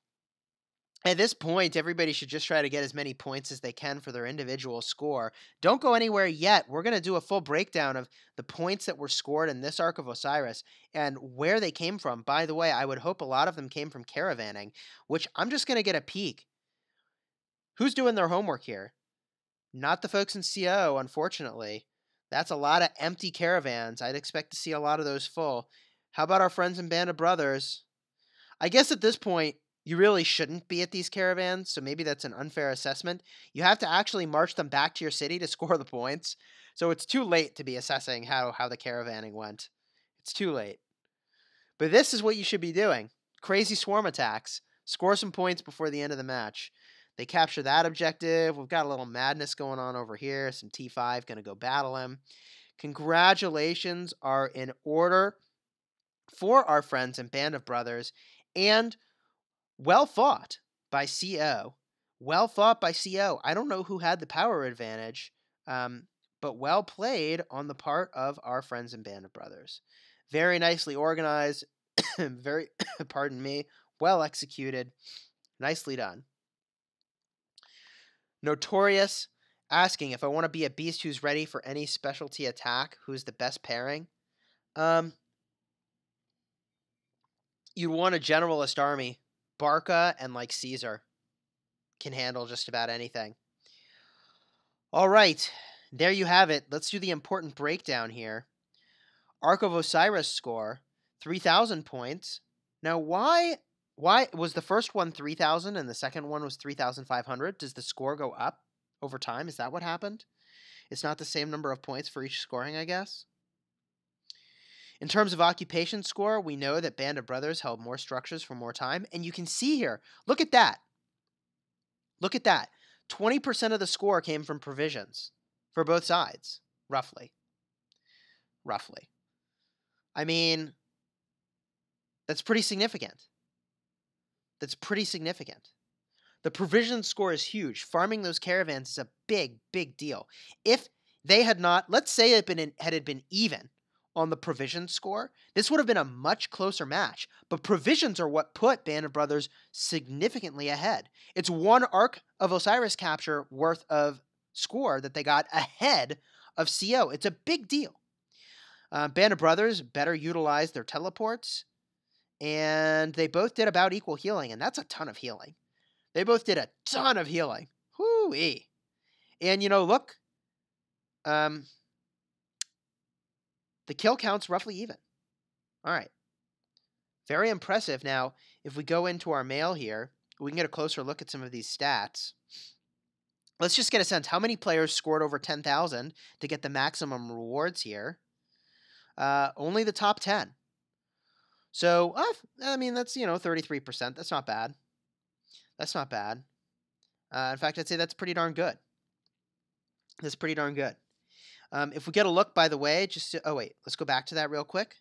at this point, everybody should just try to get as many points as they can for their individual score. Don't go anywhere yet. We're going to do a full breakdown of the points that were scored in this Ark of Osiris and where they came from. By the way, I would hope a lot of them came from caravanning, which I'm just going to get a peek. Who's doing their homework here? Not the folks in CO, unfortunately. That's a lot of empty caravans. I'd expect to see a lot of those full. How about our friends in Band of Brothers? I guess at this point, you really shouldn't be at these caravans, so maybe that's an unfair assessment. You have to actually march them back to your city to score the points. So it's too late to be assessing how, how the caravanning went. It's too late. But this is what you should be doing. Crazy swarm attacks. Score some points before the end of the match. They capture that objective. We've got a little madness going on over here. Some T5 going to go battle him. Congratulations are in order for our friends and Band of Brothers. And well fought by CO. Well fought by CO. I don't know who had the power advantage, um, but well played on the part of our friends and Band of Brothers. Very nicely organized. very, pardon me, well executed. Nicely done. Notorious asking if I want to be a beast who's ready for any specialty attack, who's the best pairing. Um, you'd want a generalist army Barca and like Caesar can handle just about anything. All right, there you have it. Let's do the important breakdown here. Ark of Osiris score 3000 points. Now, why why was the first one 3000 and the second one was 3500? Does the score go up over time? Is that what happened? It's not the same number of points for each scoring, I guess. In terms of occupation score, we know that Band of Brothers held more structures for more time. And you can see here, look at that. Look at that. 20% of the score came from provisions for both sides, roughly. Roughly. I mean, that's pretty significant. That's pretty significant. The provision score is huge. Farming those caravans is a big, big deal. If they had not, let's say it been had it been even, on the provision score, this would have been a much closer match. But provisions are what put Band of Brothers significantly ahead. It's one Ark of Osiris capture worth of score that they got ahead of CO. It's a big deal. Uh, Band of Brothers better utilized their teleports, and they both did about equal healing, and that's a ton of healing. They both did a ton of healing. Whoo-ee. And, you know, look, um, the kill count's roughly even. All right. Very impressive. Now, if we go into our mail here, we can get a closer look at some of these stats. Let's just get a sense. How many players scored over 10,000 to get the maximum rewards here? Uh, only the top 10. So, uh, I mean, that's, you know, 33%. That's not bad. That's not bad. Uh, in fact, I'd say that's pretty darn good. That's pretty darn good. Um, if we get a look, by the way, just to, oh wait, let's go back to that real quick.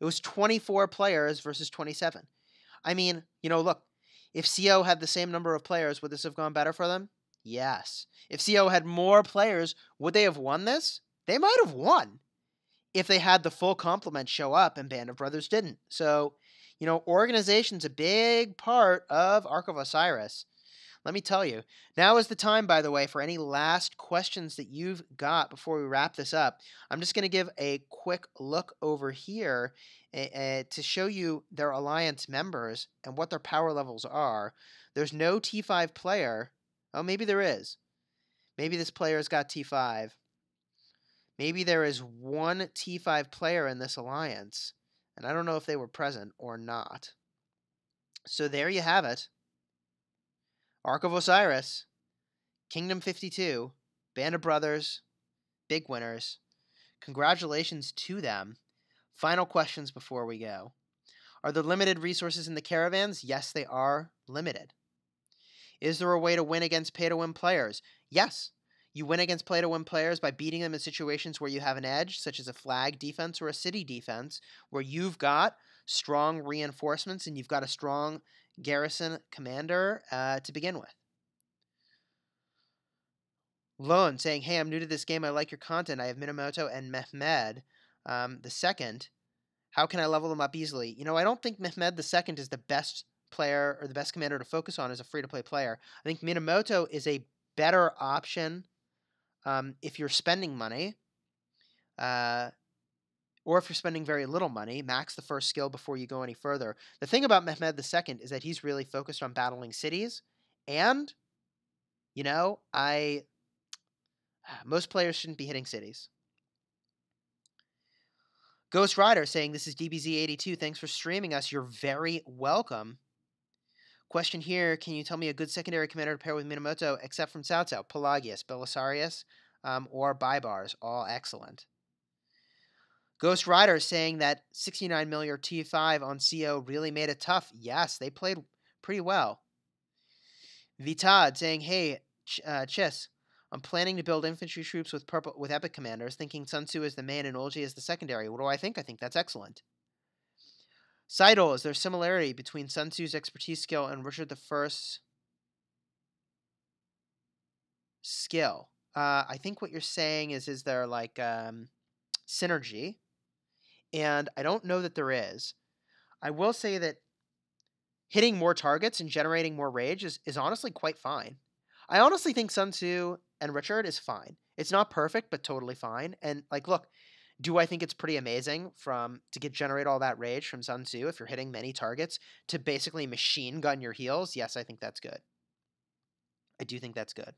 It was 24 players versus 27. I mean, you know, look, if CO had the same number of players, would this have gone better for them? Yes. If CO had more players, would they have won this? They might have won if they had the full complement show up and Band of Brothers didn't. So, you know, organization's a big part of Ark of Osiris let me tell you. Now is the time, by the way, for any last questions that you've got before we wrap this up. I'm just going to give a quick look over here uh, to show you their alliance members and what their power levels are. There's no T5 player. Oh, maybe there is. Maybe this player's got T5. Maybe there is one T5 player in this alliance, and I don't know if they were present or not. So there you have it. Ark of Osiris, Kingdom 52, Band of Brothers, big winners. Congratulations to them. Final questions before we go. Are there limited resources in the caravans? Yes, they are limited. Is there a way to win against pay to win players? Yes. You win against play to win players by beating them in situations where you have an edge, such as a flag defense or a city defense, where you've got strong reinforcements and you've got a strong garrison commander uh, to begin with. Lone saying, Hey, I'm new to this game. I like your content. I have Minamoto and Mehmed um, the second. How can I level them up easily? You know, I don't think Mehmed the second is the best player or the best commander to focus on as a free to play player. I think Minamoto is a better option um, if you're spending money, uh, or if you're spending very little money, max the first skill before you go any further. The thing about Mehmed II is that he's really focused on battling cities, and you know, I most players shouldn't be hitting cities. Ghost Rider saying this is DBZ82. Thanks for streaming us. You're very welcome. Question here Can you tell me a good secondary commander to pair with Minamoto, except from Cao Cao? Pelagius, Belisarius, um, or Baibars? All excellent. Ghost Rider saying that 69 million T5 on CO really made it tough. Yes, they played pretty well. Vitad saying, Hey, Ch- uh, I'm planning to build infantry troops with purple with epic commanders, thinking Sun Tzu is the main and Olgi is the secondary. What do I think? I think that's excellent. Seidel, is there similarity between Sun Tzu's expertise skill and Richard I's skill? Uh, I think what you're saying is, is there like um, synergy? And I don't know that there is. I will say that hitting more targets and generating more rage is, is honestly quite fine. I honestly think Sun Tzu and Richard is fine. It's not perfect, but totally fine. And like, look, do I think it's pretty amazing from to get generate all that rage from Sun Tzu if you're hitting many targets to basically machine gun your heals? Yes, I think that's good. I do think that's good.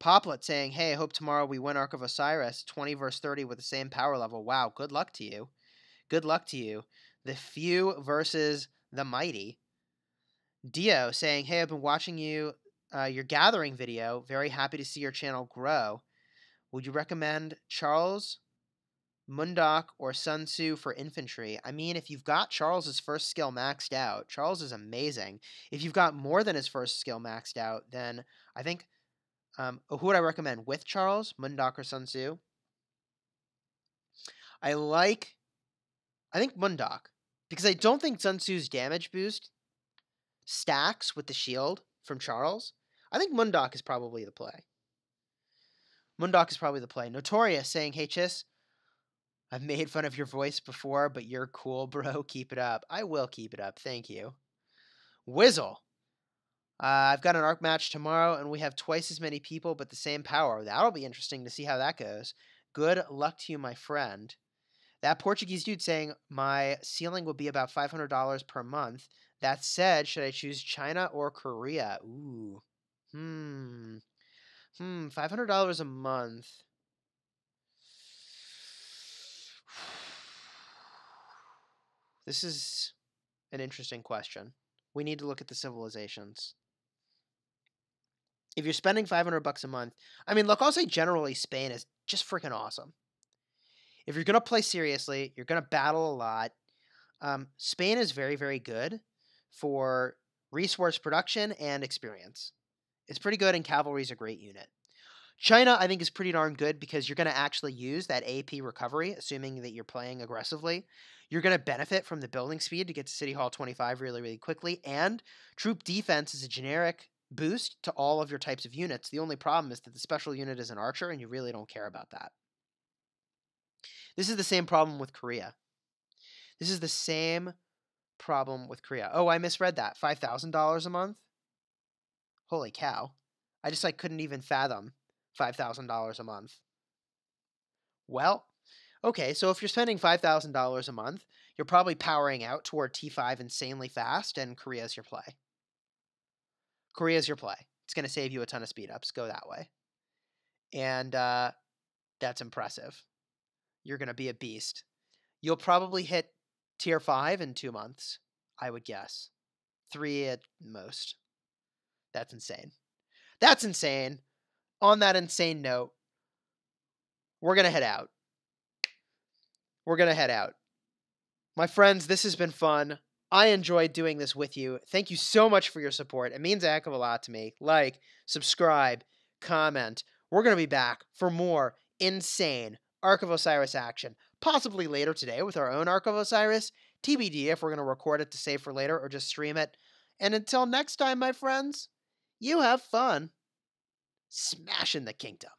Poplet saying, "Hey, I hope tomorrow we win Ark of Osiris 20 verse 30 with the same power level. Wow, good luck to you. Good luck to you. The few versus the mighty." Dio saying, "Hey, I've been watching you uh, your gathering video. Very happy to see your channel grow. Would you recommend Charles, Mundok, or Sun Tzu for infantry? I mean, if you've got Charles's first skill maxed out, Charles is amazing. If you've got more than his first skill maxed out, then I think um, who would I recommend with Charles, Mundok, or Sun Tzu? I like, I think Mundok because I don't think Sun Tzu's damage boost stacks with the shield from Charles. I think Mundok is probably the play. Mundok is probably the play. Notorious saying, Hey, Chis, I've made fun of your voice before, but you're cool, bro. Keep it up. I will keep it up. Thank you. Whizzle. Uh, I've got an Ark match tomorrow, and we have twice as many people, but the same power. That'll be interesting to see how that goes. Good luck to you, my friend. That Portuguese dude saying my ceiling will be about $500 per month. That said, should I choose China or Korea? Ooh. Hmm. Hmm. Five hundred dollars a month. This is an interesting question. We need to look at the civilizations. If you're spending 500 bucks a month, I mean, look, I'll say generally Spain is just freaking awesome. If you're going to play seriously, you're going to battle a lot. Um, Spain is very, very good for resource production and experience. It's pretty good, and cavalry is a great unit. China, I think, is pretty darn good because you're going to actually use that AP recovery, assuming that you're playing aggressively. You're going to benefit from the building speed to get to City Hall 25 really, really quickly. And troop defense is a generic boost to all of your types of units. The only problem is that the special unit is an archer, and you really don't care about that. This is the same problem with Korea. This is the same problem with Korea. Oh, I misread that. $5,000 a month? Holy cow. I just like couldn't even fathom $5,000 a month. Well, okay, so if you're spending $5,000 a month, you're probably powering out toward T5 insanely fast, and Korea's your play. Korea's your play. It's going to save you a ton of speed ups. Go that way. And uh, that's impressive. You're going to be a beast. You'll probably hit tier 5 in two months, I would guess. Three at most. That's insane. That's insane. On that insane note, we're going to head out. We're going to head out. My friends, this has been fun. I enjoyed doing this with you. Thank you so much for your support. It means a heck of a lot to me. Like, subscribe, comment. We're going to be back for more insane Ark of Osiris action, possibly later today with our own Ark of Osiris. TBD if we're going to record it to save for later or just stream it. And until next time, my friends, you have fun smashing the kingdom.